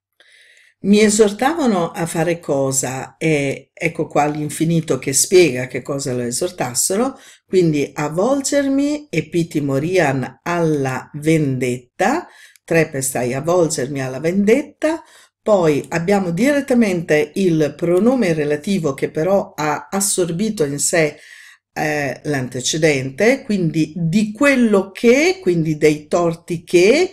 Mi esortavano a fare cosa e ecco qua l'infinito che spiega che cosa lo esortassero, quindi a volgermi epitimorian alla vendetta, trepe stai a volgermi alla vendetta, poi abbiamo direttamente il pronome relativo che però ha assorbito in sé eh, l'antecedente, quindi di quello che, quindi dei torti che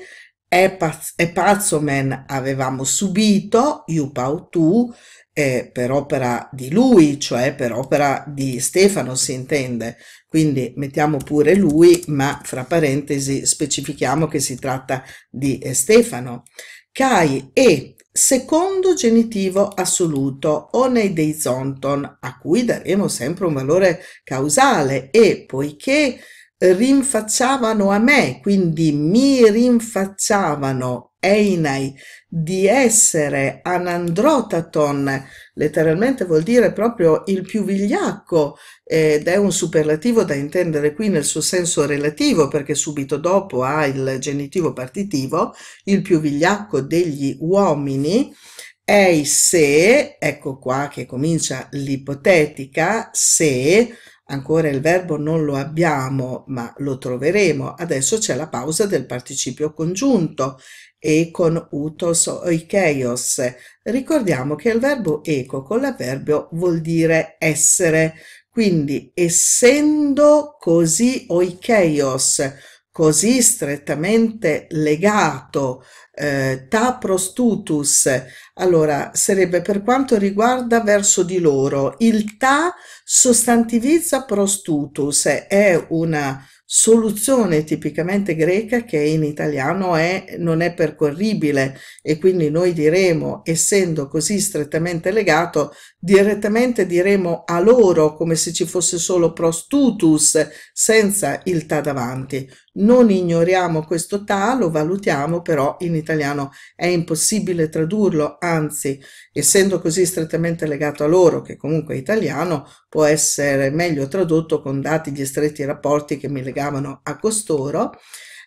e, paz- e pazzomen avevamo subito, iupau tu, eh, per opera di lui, cioè per opera di Stefano si intende. Quindi mettiamo pure lui, ma fra parentesi specifichiamo che si tratta di eh, Stefano. Kai e secondo genitivo assoluto o nei deizonton, a cui daremo sempre un valore causale. E poiché rinfacciavano a me, quindi mi rinfacciavano Einai di essere anandrotaton, letteralmente vuol dire proprio il più vigliacco ed è un superlativo da intendere qui nel suo senso relativo perché subito dopo ha il genitivo partitivo, il più vigliacco degli uomini, ei se, ecco qua che comincia l'ipotetica, se Ancora il verbo non lo abbiamo, ma lo troveremo. Adesso c'è la pausa del participio congiunto e con utos oikeios. Ricordiamo che il verbo eco con l'avverbio vuol dire essere, quindi essendo così oikeios, così strettamente legato, eh, ta prostutus, allora sarebbe per quanto riguarda verso di loro, il ta sostantivizza prostutus, è una soluzione tipicamente greca che in italiano è, non è percorribile e quindi noi diremo, essendo così strettamente legato, direttamente diremo a loro come se ci fosse solo prostutus senza il ta davanti. Non ignoriamo questo ta, lo valutiamo, però in italiano è impossibile tradurlo, anzi, essendo così strettamente legato a loro, che comunque è italiano, può essere meglio tradotto con dati gli stretti rapporti che mi legavano a costoro.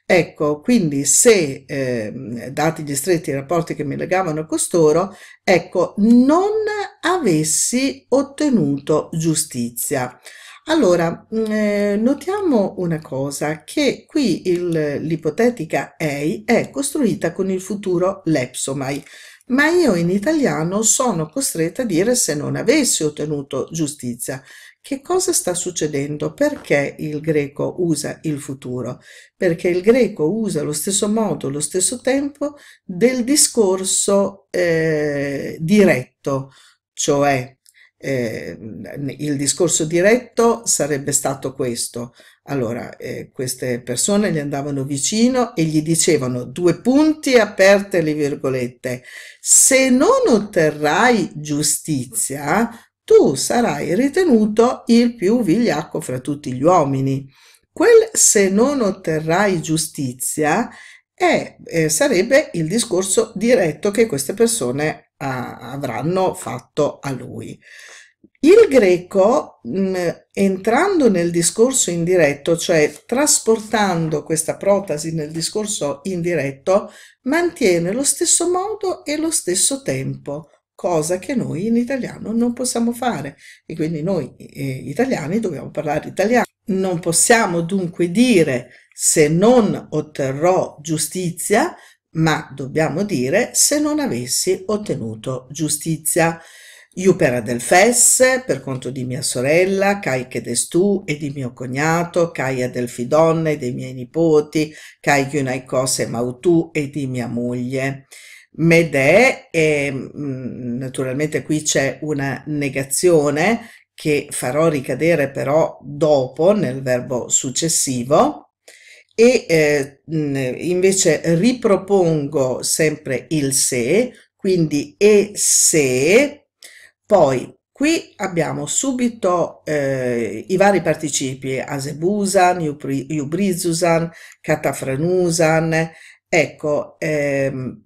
Ecco, quindi se eh, dati gli stretti rapporti che mi legavano a costoro, ecco, non avessi ottenuto giustizia. Allora, mm, eh, notiamo una cosa, che qui l'ipotetica ei è costruita con il futuro lepsomai, ma io in italiano sono costretta a dire se non avessi ottenuto giustizia. Che cosa sta succedendo? Perché il greco usa il futuro? Perché il greco usa lo stesso modo, lo stesso tempo del discorso eh, diretto, cioè eh, il discorso diretto sarebbe stato questo. Allora, eh, queste persone gli andavano vicino e gli dicevano due punti aperte le virgolette. Se non otterrai giustizia, tu sarai ritenuto il più vigliacco fra tutti gli uomini. Quel se non otterrai giustizia è, eh, sarebbe il discorso diretto che queste persone ah, avranno fatto a lui. Il greco, mh, mm, entrando nel discorso indiretto, cioè trasportando questa protasi nel discorso indiretto, mantiene lo stesso modo e lo stesso tempo, cosa che noi in italiano non possiamo fare e quindi noi eh, italiani dobbiamo parlare italiano. Non possiamo dunque dire se non otterrò giustizia, ma dobbiamo dire se non avessi ottenuto giustizia. Iupera del Fes, per conto di mia sorella, Kai Chedestù e di mio cognato, Caia del Fidonne e dei miei nipoti, Kai Gyunaikos e Mautù e di mia moglie. Medè, e mm, naturalmente qui c'è una negazione che farò ricadere però dopo nel verbo successivo e eh, invece ripropongo sempre il se, quindi e se poi qui abbiamo subito eh, i vari participi asebusan, iubrizusan, catafranusan, ecco, ehm,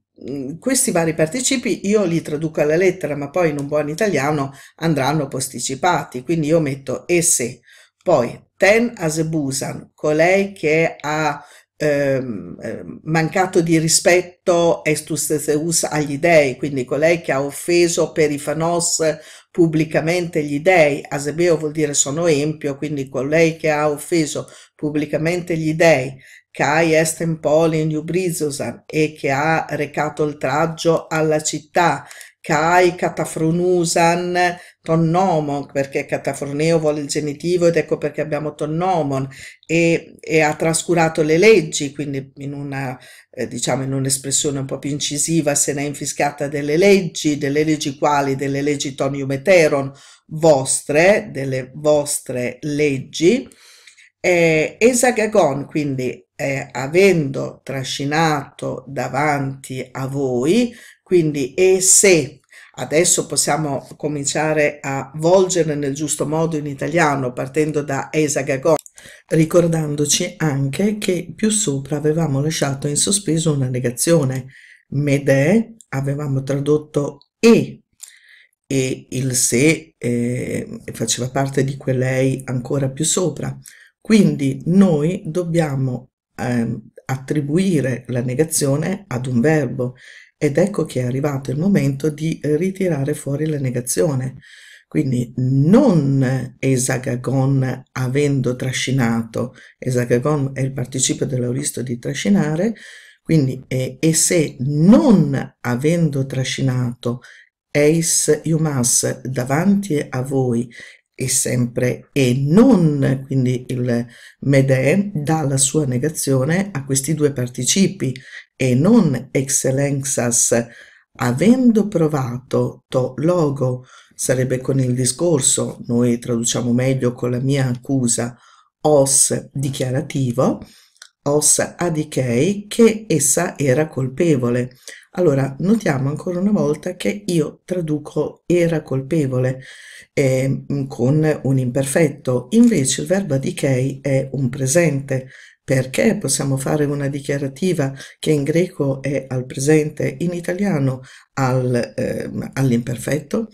questi vari participi io li traduco alla lettera, ma poi in un buon italiano andranno posticipati, quindi io metto e se. Poi ten asebusan, colei che ha ehm, ehm, mancato di rispetto estus Zeus agli dei, quindi colei che ha offeso per i pubblicamente gli dei, asebeo vuol dire sono empio, quindi colei che ha offeso pubblicamente gli dei, Kai estem polin iubrizosan e che ha recato oltraggio alla città, kai catafronusan tonnomon, perché catafroneo vuole il genitivo ed ecco perché abbiamo tonnomon, e, e ha trascurato le leggi, quindi in una, eh, diciamo, in un'espressione un po' più incisiva se ne è infiscata delle leggi, delle leggi quali, delle leggi tonium eteron, vostre, delle vostre leggi, eh, esagagon, quindi eh, avendo trascinato davanti a voi, quindi e se adesso possiamo cominciare a volgere nel giusto modo in italiano partendo da esagagon, ricordandoci anche che più sopra avevamo lasciato in sospeso una negazione. Mede avevamo tradotto e e il se eh, faceva parte di quell'ei ancora più sopra. Quindi noi dobbiamo eh, attribuire la negazione ad un verbo ed ecco che è arrivato il momento di ritirare fuori la negazione. Quindi non esagagon avendo trascinato, esagagon è il participio dell'auristo di trascinare, quindi eh, e se non avendo trascinato eis iumas davanti a voi e sempre e non, quindi il mede dà la sua negazione a questi due participi e non excellenzas avendo provato to logo sarebbe con il discorso, noi traduciamo meglio con la mia accusa, os dichiarativo, os adichei che essa era colpevole. Allora, notiamo ancora una volta che io traduco era colpevole eh, con un imperfetto, invece il verbo adichei è un presente. Perché possiamo fare una dichiarativa che in greco è al presente, in italiano al, eh, all'imperfetto?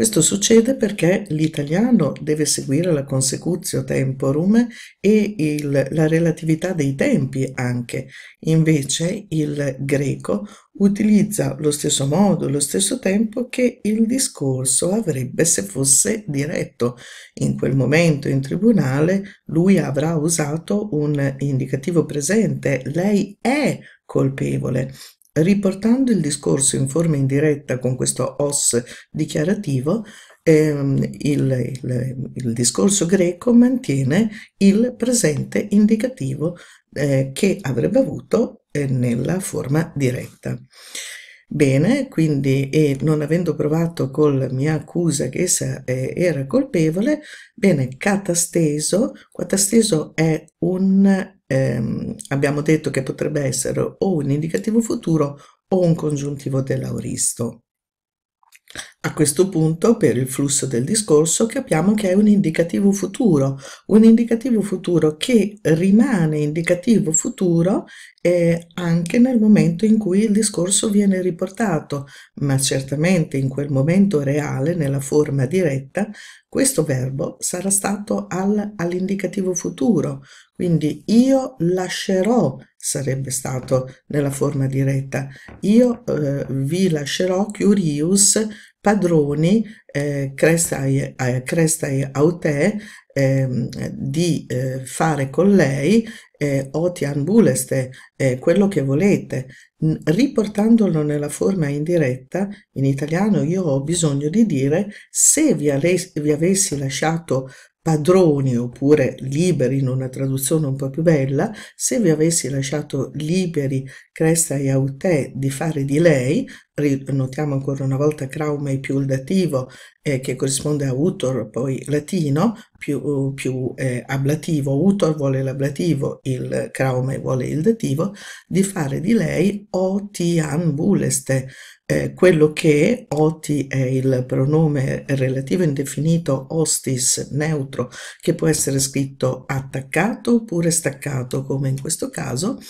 Questo succede perché l'italiano deve seguire la consecutio temporum e il, la relatività dei tempi anche, invece il greco utilizza lo stesso modo, lo stesso tempo che il discorso avrebbe se fosse diretto. In quel momento in tribunale lui avrà usato un indicativo presente, lei è colpevole Riportando il discorso in forma indiretta con questo os dichiarativo, ehm, il, il, il, discorso greco mantiene il presente indicativo eh, che avrebbe avuto eh, nella forma diretta. Bene, quindi e non avendo provato con la mia accusa che essa eh, era colpevole, bene, catasteso, catasteso è un ehm, abbiamo detto che potrebbe essere o un indicativo futuro o un congiuntivo dell'auristo. A questo punto, per il flusso del discorso, capiamo che è un indicativo futuro, un indicativo futuro che rimane indicativo futuro eh, anche nel momento in cui il discorso viene riportato, ma certamente in quel momento reale, nella forma diretta, questo verbo sarà stato al, all'indicativo futuro, quindi io lascerò sarebbe stato nella forma diretta. Io eh, vi lascerò curius padroni eh, crestai, eh, crestai aute eh, di eh, fare con lei eh, otian buleste, eh, quello che volete. Riportandolo nella forma indiretta, in italiano io ho bisogno di dire se vi, vi avessi lasciato padroni oppure liberi in una traduzione un po' più bella, se vi avessi lasciato liberi Cresta e Autè di fare di lei, notiamo ancora una volta Craume più il dativo eh, che corrisponde a utor, poi latino, più, più eh, ablativo, utor vuole l'ablativo, il Craume vuole il dativo, di fare di lei otian buleste, eh, quello che oti è il pronome relativo indefinito ostis neutro che può essere scritto attaccato oppure staccato come in questo caso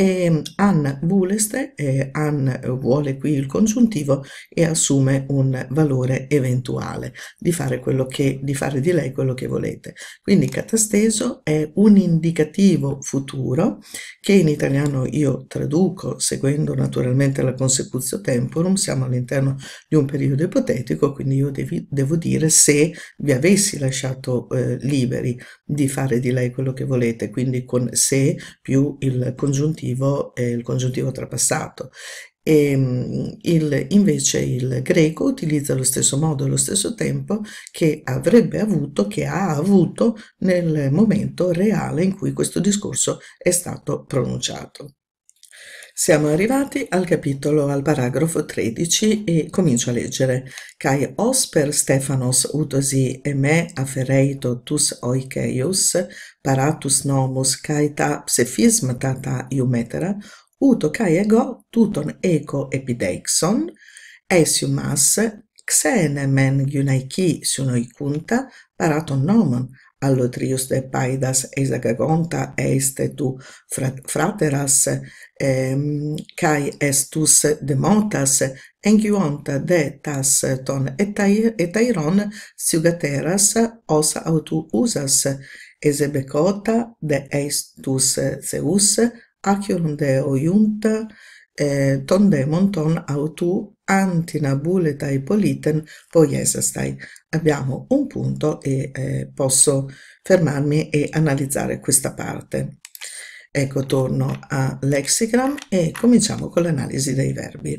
e an vuleste, eh, an vuole qui il congiuntivo e assume un valore eventuale di fare, che, di fare di lei quello che volete. Quindi catasteso è un indicativo futuro che in italiano io traduco seguendo naturalmente la consecutio temporum, siamo all'interno di un periodo ipotetico, quindi io devi, devo dire se vi avessi lasciato eh, liberi di fare di lei quello che volete, quindi con se più il congiuntivo congiuntivo e il congiuntivo trapassato e mm, il, invece il greco utilizza lo stesso modo e lo stesso tempo che avrebbe avuto, che ha avuto nel momento reale in cui questo discorso è stato pronunciato. Siamo arrivati al capitolo, al paragrafo 13 e comincio a leggere. Kai os per Stefanos utosi e me afereito tus oikeius, paratus nomus kai ta psefismata ta iumetera, uto kai ego tuton eco epideixon, esiumas xene men gyunaiki sunoikunta paraton nomon, allotrius de paidas esagegonta este tu frateras em, kai estus demotas enguonta de tas ton etai, etairon sugateras os autu usas esebecota de estus zeus acion de oiunta eh, ton demon ton autu antina buletai politen poiesastai. Abbiamo un punto e eh, posso fermarmi e analizzare questa parte. Ecco, torno a Lexigram e cominciamo con l'analisi dei verbi.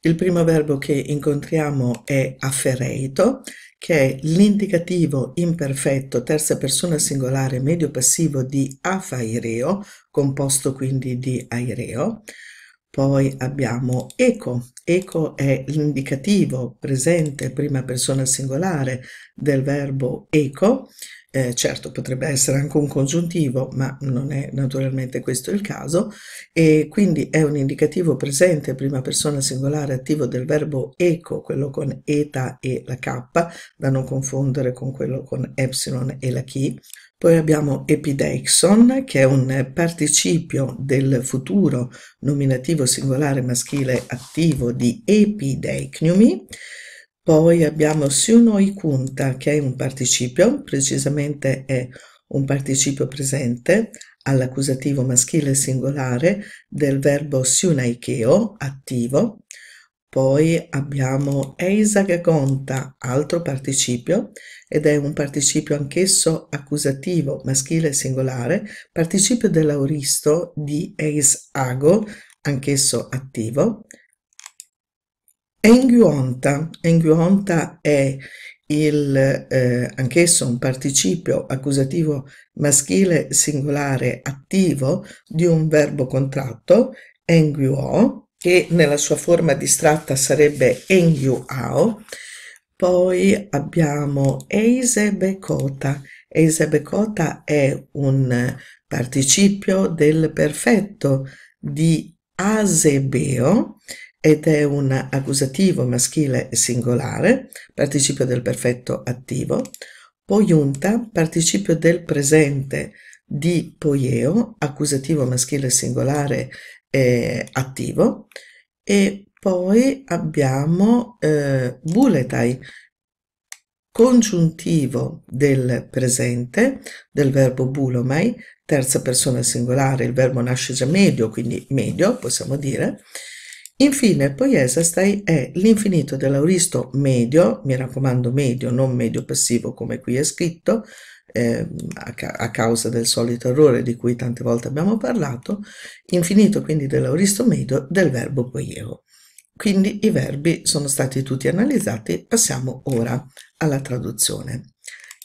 Il primo verbo che incontriamo è affereito, che è l'indicativo imperfetto terza persona singolare medio passivo di afaireo, composto quindi di aireo. Poi abbiamo eco. Eco è l'indicativo presente prima persona singolare del verbo eco. Eh, certo, potrebbe essere anche un congiuntivo, ma non è naturalmente questo il caso. E quindi è un indicativo presente prima persona singolare attivo del verbo eco, quello con eta e la k, da non confondere con quello con epsilon e la chi. Poi abbiamo epideixon, che è un participio del futuro nominativo singolare maschile attivo di epideicniumi. Poi abbiamo siunoikunta, che è un participio, precisamente è un participio presente all'accusativo maschile singolare del verbo siunaikeo, attivo. Poi abbiamo eisagagonta, altro participio, ed è un participio anch'esso accusativo maschile singolare, participio dell'auristo di eisago, anch'esso attivo. Enguonta, enguonta è il, eh, anch'esso un participio accusativo maschile singolare attivo di un verbo contratto, enguo, che nella sua forma distratta sarebbe engyuao. Poi abbiamo eisebekota. Eisebekota è un participio del perfetto di asebeo ed è un accusativo maschile singolare, participio del perfetto attivo. Poiunta, participio del presente di poieo, accusativo maschile singolare eh, attivo e poi abbiamo eh, buletai, congiuntivo del presente, del verbo bulomai, terza persona singolare, il verbo nasce già medio, quindi medio possiamo dire. Infine, poiesastai è l'infinito dell'auristo medio, mi raccomando medio, non medio passivo come qui è scritto, eh, a, ca a, causa del solito errore di cui tante volte abbiamo parlato, infinito quindi dell'auristo medio del verbo poieo. Quindi i verbi sono stati tutti analizzati, passiamo ora alla traduzione.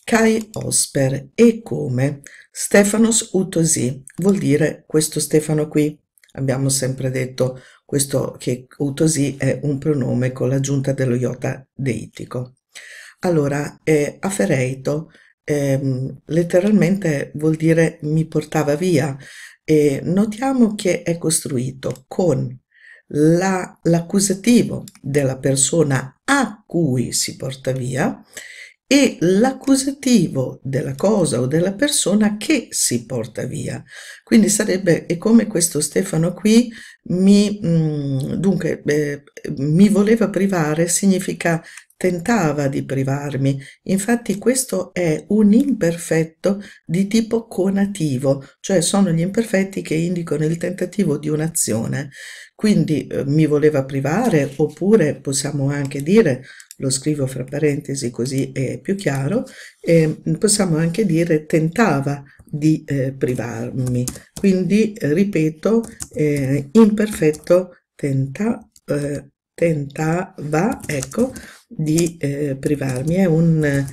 Kai osper e come Stefanos utosi vuol dire questo Stefano qui. Abbiamo sempre detto questo che utosi è un pronome con l'aggiunta dello iota deitico. Allora, eh, afereito eh, letteralmente vuol dire mi portava via e notiamo che è costruito con la, l'accusativo della persona a cui si porta via e l'accusativo della cosa o della persona che si porta via. Quindi sarebbe, e come questo Stefano qui mi, mh, mm, dunque, eh, mi voleva privare, significa tentava di privarmi. Infatti questo è un imperfetto di tipo conativo, cioè sono gli imperfetti che indicano il tentativo di un'azione. Quindi eh, mi voleva privare oppure possiamo anche dire, lo scrivo fra parentesi così è più chiaro, eh, possiamo anche dire tentava di eh, privarmi. Quindi, ripeto, imperfetto tenta, eh, tentava, ecco, di eh, privarmi, è un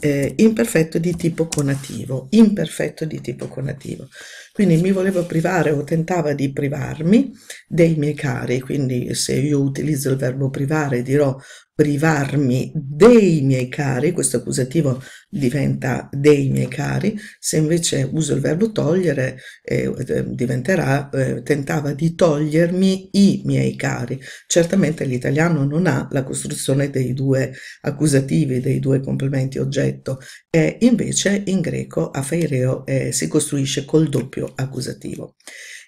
eh, imperfetto di tipo conativo, imperfetto di tipo conativo. Quindi mi volevo privare o tentava di privarmi dei miei cari, quindi se io utilizzo il verbo privare dirò privarmi dei miei cari, questo accusativo diventa dei miei cari, se invece uso il verbo togliere eh, diventerà eh, tentava di togliermi i miei cari. Certamente l'italiano non ha la costruzione dei due accusativi, dei due complementi oggetto, e invece in greco a feireo eh, si costruisce col doppio accusativo.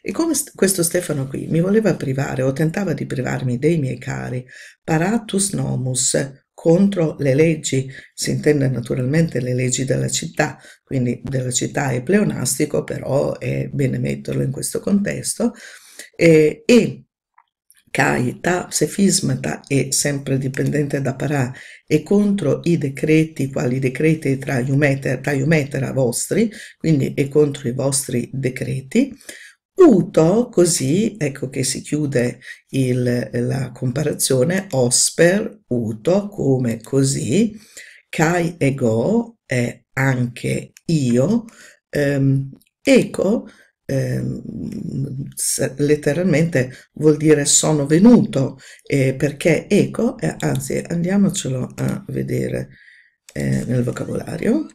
E come st- questo Stefano qui mi voleva privare o tentava di privarmi dei miei cari, paratus nomus, contro le leggi, si intende naturalmente le leggi della città, quindi della città è pleonastico, però è bene metterlo in questo contesto, e, e caita, sefismata è sempre dipendente da parà e contro i decreti, quali decreti tra iumetera vostri, quindi è contro i vostri decreti, Uto, così, ecco che si chiude il, la comparazione, osper, uto, come così, kai ego è anche io, ehm, eco ehm, letteralmente vuol dire sono venuto, eh, perché eco, eh, anzi andiamocelo a vedere eh, nel vocabolario,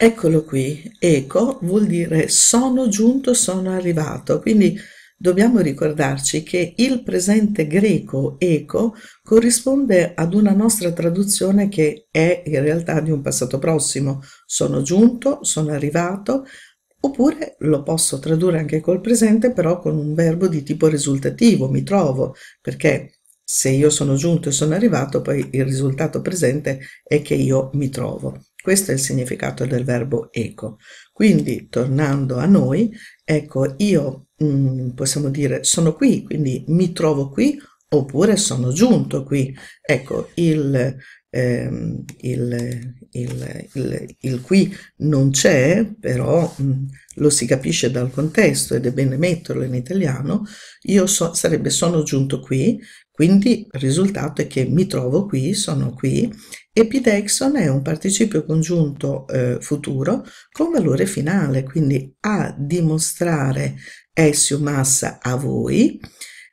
Eccolo qui, eco vuol dire sono giunto, sono arrivato, quindi dobbiamo ricordarci che il presente greco eco corrisponde ad una nostra traduzione che è in realtà di un passato prossimo, sono giunto, sono arrivato, oppure lo posso tradurre anche col presente però con un verbo di tipo risultativo, mi trovo, perché se io sono giunto e sono arrivato, poi il risultato presente è che io mi trovo. Questo è il significato del verbo eco. Quindi, tornando a noi, ecco, io mh, mm, possiamo dire sono qui, quindi mi trovo qui, oppure sono giunto qui. Ecco, il, ehm, il, il, il, il qui non c'è, però mh, mm, lo si capisce dal contesto ed è bene metterlo in italiano. Io so, sarebbe sono giunto qui, quindi il risultato è che mi trovo qui, sono qui. Epidexon è un participio congiunto eh, futuro con valore finale, quindi a dimostrare essio massa a voi,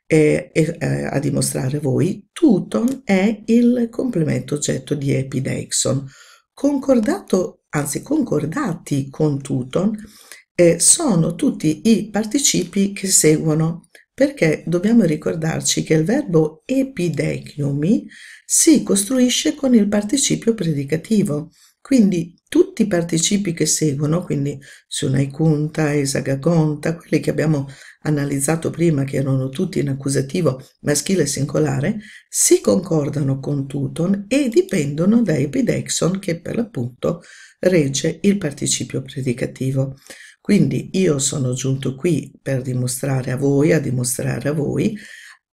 eh, eh, a dimostrare voi, tuton è il complemento oggetto di epidexon. Concordato, anzi concordati con tuton, eh, sono tutti i participi che seguono perché dobbiamo ricordarci che il verbo epidechiomi si costruisce con il participio predicativo. Quindi tutti i participi che seguono, quindi sunaikunta, esagagonta, quelli che abbiamo analizzato prima, che erano tutti in accusativo maschile e singolare, si concordano con tuton e dipendono da epidexon che per l'appunto regge il participio predicativo. Quindi io sono giunto qui per dimostrare a voi, a dimostrare a voi,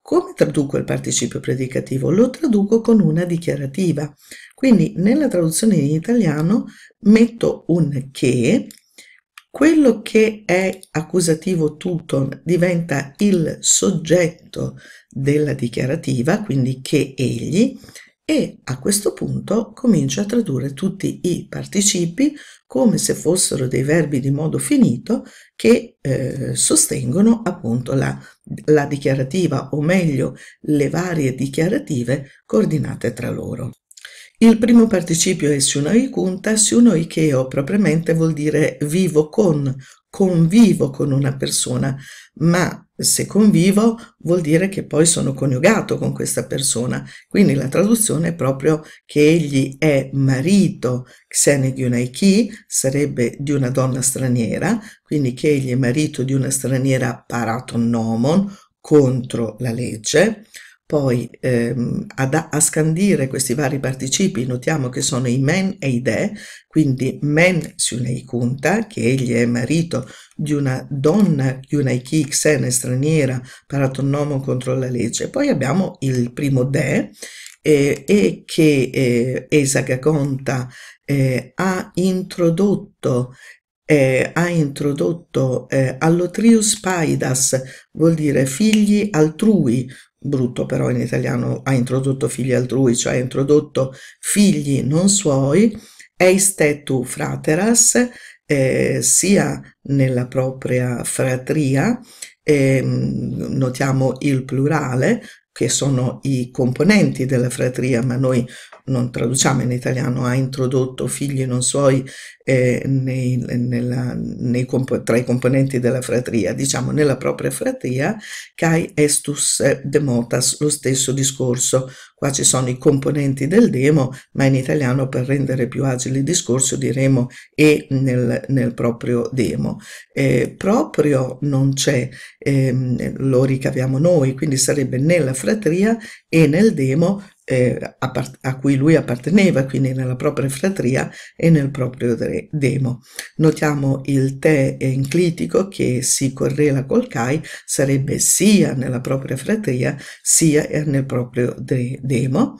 come traduco il participio predicativo? Lo traduco con una dichiarativa. Quindi nella traduzione in italiano metto un che, quello che è accusativo tuton diventa il soggetto della dichiarativa, quindi che egli, e a questo punto comincio a tradurre tutti i participi come se fossero dei verbi di modo finito che eh, sostengono appunto la, la dichiarativa o meglio le varie dichiarative coordinate tra loro. Il primo participio è sunoi kunta, sunoi cheo propriamente vuol dire vivo con, convivo con una persona, ma se convivo vuol dire che poi sono coniugato con questa persona. Quindi la traduzione è proprio che egli è marito xene di una chi, sarebbe di una donna straniera, quindi che egli è marito di una straniera paraton nomon, contro la legge, poi ehm, ad, a scandire questi vari participi notiamo che sono i men e i de, quindi men kunta, che egli è marito di una donna yunaiki xene straniera paratonnomo contro la legge. Poi abbiamo il primo de, eh, e che eh, Esagagonta eh, ha introdotto eh, ha introdotto eh, allotrius paidas, vuol dire figli altrui, brutto però in italiano ha introdotto figli altrui, cioè ha introdotto figli non suoi, eistetu frateras, eh, sia nella propria fratria, eh, notiamo il plurale, che sono i componenti della fratria, ma noi non traduciamo in italiano, ha introdotto figli non suoi eh, nei, nella, nei tra i componenti della fratria, diciamo nella propria fratria, kai estus demotas, lo stesso discorso. Qua ci sono i componenti del demo, ma in italiano per rendere più agile il discorso diremo e nel, nel proprio demo. Eh, proprio non c'è, eh, lo ricaviamo noi, quindi sarebbe nella fratria e nel demo eh, a, a, cui lui apparteneva, quindi nella propria fratria e nel proprio demo. Notiamo il te enclitico che si correla col kai, sarebbe sia nella propria fratria sia nel proprio de demo.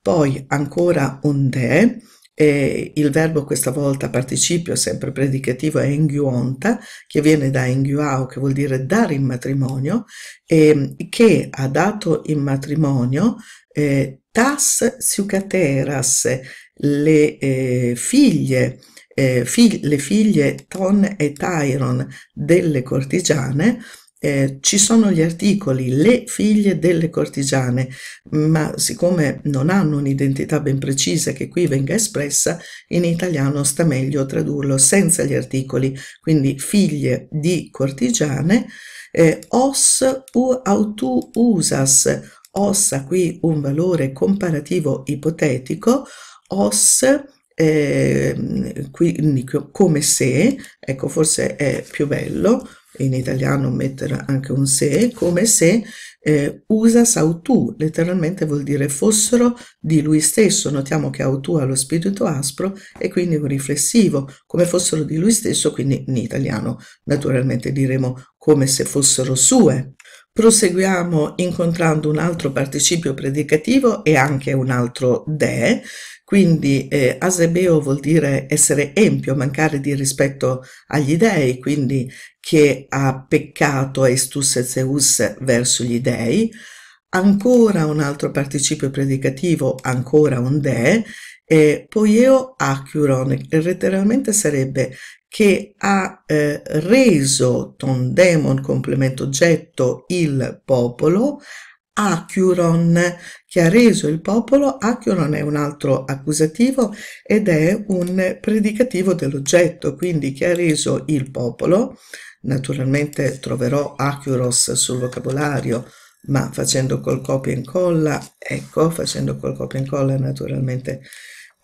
Poi ancora un de, eh, il verbo questa volta participio sempre predicativo è enguonta, che viene da enguao, che vuol dire dare in matrimonio, e che ha dato in matrimonio eh, tas sucateras, le eh, figlie, eh, fig le figlie Ton e Tyron delle cortigiane, eh, ci sono gli articoli le figlie delle cortigiane, ma siccome non hanno un'identità ben precisa che qui venga espressa, in italiano sta meglio tradurlo senza gli articoli, quindi figlie di cortigiane, eh, os u autu usas, os qui un valore comparativo ipotetico, os eh, quindi come se, ecco forse è più bello in italiano mettere anche un se, come se eh, usas autù, letteralmente vuol dire fossero di lui stesso. Notiamo che autù ha lo spirito aspro e quindi un riflessivo, come fossero di lui stesso, quindi in italiano naturalmente diremo come se fossero sue. Proseguiamo incontrando un altro participio predicativo e anche un altro de, quindi eh, asebeo vuol dire essere empio, mancare di rispetto agli dei, quindi che ha peccato estus et zeus verso gli dei. Ancora un altro participio predicativo, ancora un de, e poieo acuron, letteralmente sarebbe che ha eh, reso ton demon complemento oggetto il popolo, Acuron, che ha reso il popolo, Acuron è un altro accusativo ed è un predicativo dell'oggetto, quindi che ha reso il popolo. Naturalmente troverò Acuros sul vocabolario, ma facendo col copia e incolla, ecco, facendo col copia e incolla naturalmente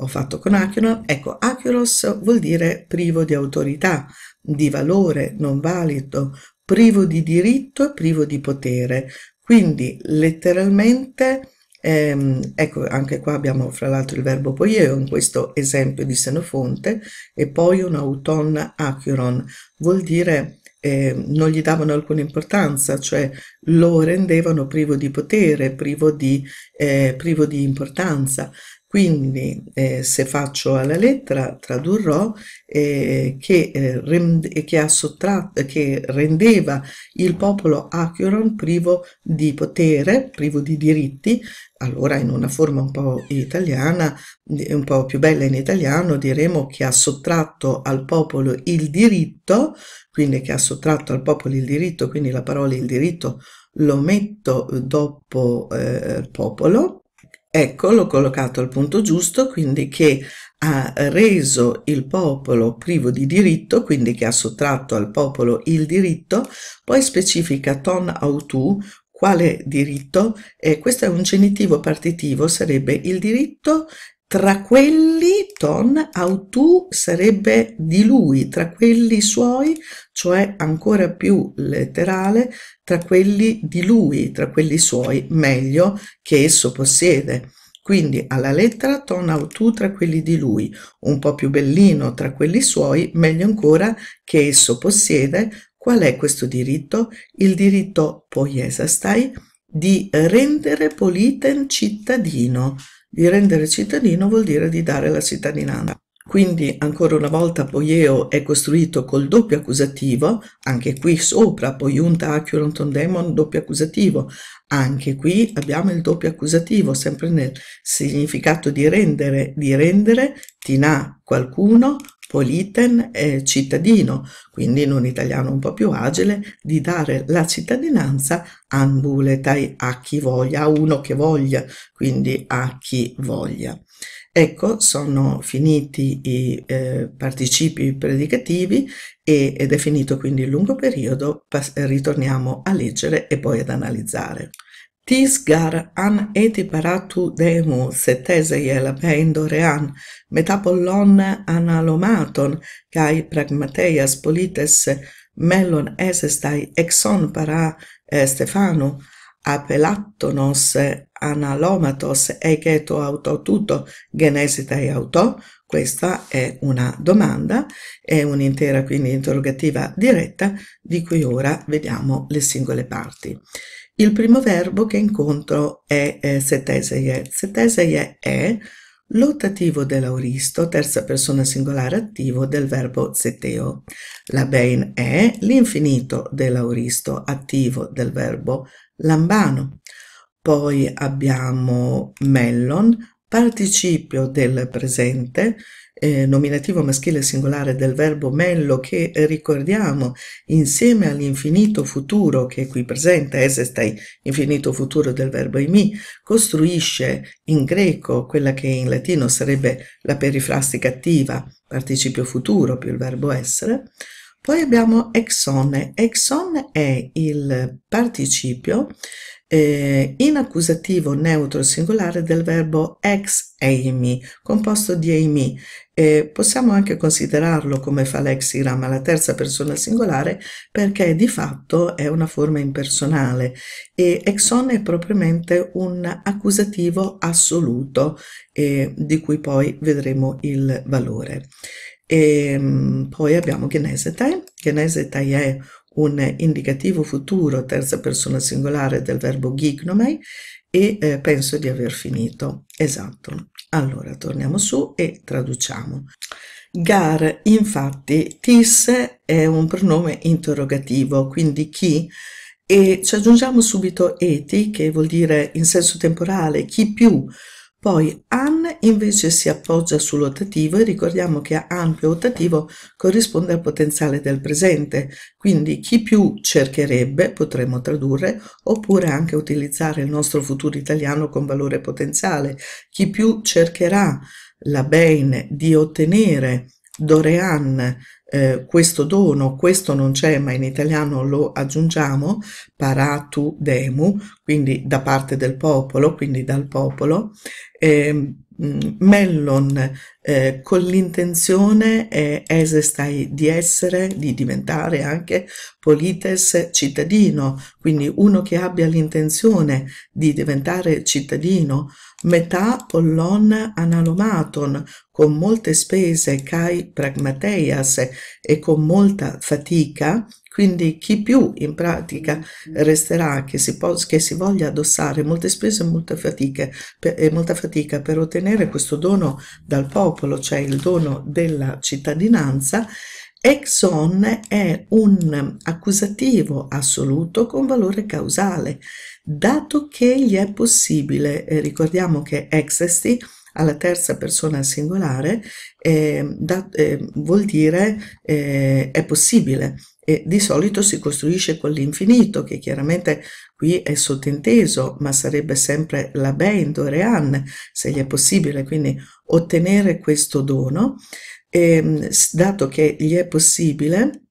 ho fatto con Acheron, ecco, Acheros vuol dire privo di autorità, di valore, non valido, privo di diritto privo di potere. Quindi letteralmente, ehm, ecco, anche qua abbiamo fra l'altro il verbo poieo in questo esempio di Senofonte e poi un auton acheron, vuol dire eh, non gli davano alcuna importanza, cioè lo rendevano privo di potere, privo di, eh, privo di importanza. Quindi eh, se faccio alla lettera tradurrò eh, che, eh, rende, che, ha sottratto, che rendeva il popolo Acheron privo di potere, privo di diritti, allora in una forma un po' italiana, un po' più bella in italiano, diremo che ha sottratto al popolo il diritto, quindi che ha sottratto al popolo il diritto, quindi la parola il diritto lo metto dopo eh, popolo, Ecco, l'ho collocato al punto giusto, quindi che ha reso il popolo privo di diritto, quindi che ha sottratto al popolo il diritto, poi specifica ton autu, quale diritto? E questo è un genitivo partitivo, sarebbe il diritto tra quelli ton autu sarebbe di lui, tra quelli suoi, cioè ancora più letterale, tra quelli di lui, tra quelli suoi, meglio che esso possiede. Quindi alla lettera ton autu tra quelli di lui, un po' più bellino tra quelli suoi, meglio ancora che esso possiede. Qual è questo diritto? Il diritto poiesastai di rendere politen cittadino di rendere cittadino vuol dire di dare la cittadinanza. Quindi ancora una volta poieo è costruito col doppio accusativo, anche qui sopra poiunta accuranton demon doppio accusativo, anche qui abbiamo il doppio accusativo, sempre nel significato di rendere, di rendere, tina qualcuno, politen è cittadino, quindi in un italiano un po' più agile, di dare la cittadinanza ambuletai a chi voglia, a uno che voglia, quindi a chi voglia. Ecco, sono finiti i eh, participi predicativi e, ed è finito quindi il lungo periodo, ritorniamo a leggere e poi ad analizzare. Tis gar an eti paratu demu setesei labein dorean, metapollon analomaton, cae pragmateias polites melon esestai exon para eh, Stefano, apellattonos analomatos egeto auto tutto genesitae auto? Questa è una domanda, è un'intera quindi interrogativa diretta di cui ora vediamo le singole parti. Il primo verbo che incontro è eh, seteseie. Seteseie è l'ottativo dell'auristo, terza persona singolare attivo del verbo seteo. La bein è l'infinito dell'auristo attivo del verbo lambano. Poi abbiamo mellon, participio del presente, eh, nominativo maschile singolare del verbo mello che ricordiamo insieme all'infinito futuro che è qui presente, esestai, infinito futuro del verbo imi, costruisce in greco quella che in latino sarebbe la perifrastica attiva, participio futuro più il verbo essere. Poi abbiamo exone. Exone è il participio eh, in accusativo neutro singolare del verbo ex eimi, composto di eimi. Eh, possiamo anche considerarlo come fa l'exigram alla terza persona singolare perché di fatto è una forma impersonale e exon è propriamente un accusativo assoluto eh, di cui poi vedremo il valore. E, ehm, poi abbiamo genesetai. Genesetai è un indicativo futuro terza persona singolare del verbo gignomai e eh, penso di aver finito. Esatto. Allora torniamo su e traduciamo. Gar, infatti, tis è un pronome interrogativo, quindi chi, e ci aggiungiamo subito eti, che vuol dire in senso temporale chi più, poi an invece si appoggia sull'ottativo e ricordiamo che an più ottativo corrisponde al potenziale del presente, quindi chi più cercherebbe potremmo tradurre oppure anche utilizzare il nostro futuro italiano con valore potenziale, chi più cercherà la bene di ottenere Dorean eh, questo dono, questo non c'è ma in italiano lo aggiungiamo, paratu demu, quindi da parte del popolo, quindi dal popolo, eh, Mellon eh, con l'intenzione eh, esestai di essere, di diventare anche polites cittadino, quindi uno che abbia l'intenzione di diventare cittadino, metà pollon analomaton, con molte spese kai pragmateias e con molta fatica, quindi chi più in pratica resterà che si, che si voglia addossare molte spese e molta fatica, per, e molta fatica per ottenere questo dono dal popolo, cioè il dono della cittadinanza, Exon è un accusativo assoluto con valore causale, dato che gli è possibile, eh, ricordiamo che exesti alla terza persona singolare eh, da, eh, vuol dire eh, è possibile, e di solito si costruisce con l'infinito, che chiaramente qui è sottinteso, ma sarebbe sempre la ben dorean, se gli è possibile, quindi ottenere questo dono, e, ehm, dato che gli è possibile,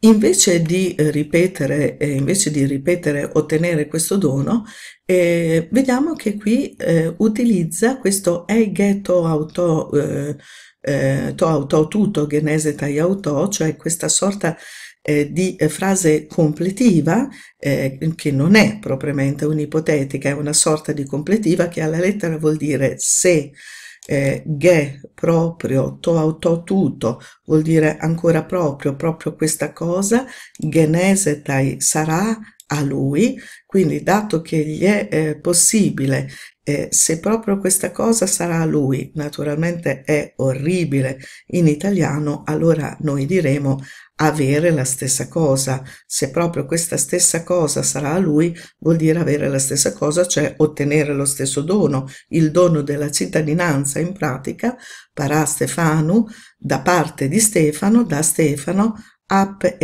invece di ripetere, eh, invece di ripetere ottenere questo dono, eh, vediamo che qui eh, utilizza questo eigeto auto eh, eh, to auto tutto genese tai auto, cioè questa sorta eh, di eh, frase completiva eh, che non è propriamente un'ipotetica, è una sorta di completiva che alla lettera vuol dire se eh, ge proprio to auto tutto vuol dire ancora proprio proprio questa cosa genesetai sarà a lui, quindi dato che gli è eh, possibile, eh, se proprio questa cosa sarà a lui, naturalmente è orribile in italiano, allora noi diremo avere la stessa cosa. Se proprio questa stessa cosa sarà a lui, vuol dire avere la stessa cosa, cioè ottenere lo stesso dono, il dono della cittadinanza in pratica, para Stefano, da parte di Stefano, da Stefano, ap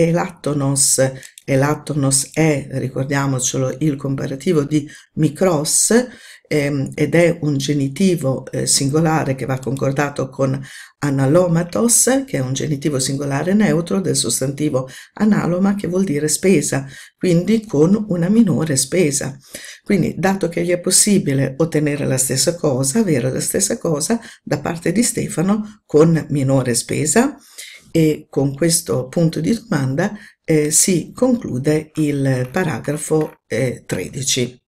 elattonos. Elattonos è, ricordiamocelo, il comparativo di micros, ehm, ed è un genitivo eh, singolare che va concordato con analomatos, che è un genitivo singolare neutro del sostantivo analoma, che vuol dire spesa, quindi con una minore spesa. Quindi, dato che gli è possibile ottenere la stessa cosa, avere la stessa cosa da parte di Stefano con minore spesa, e con questo punto di domanda eh, si conclude il paragrafo eh, 13.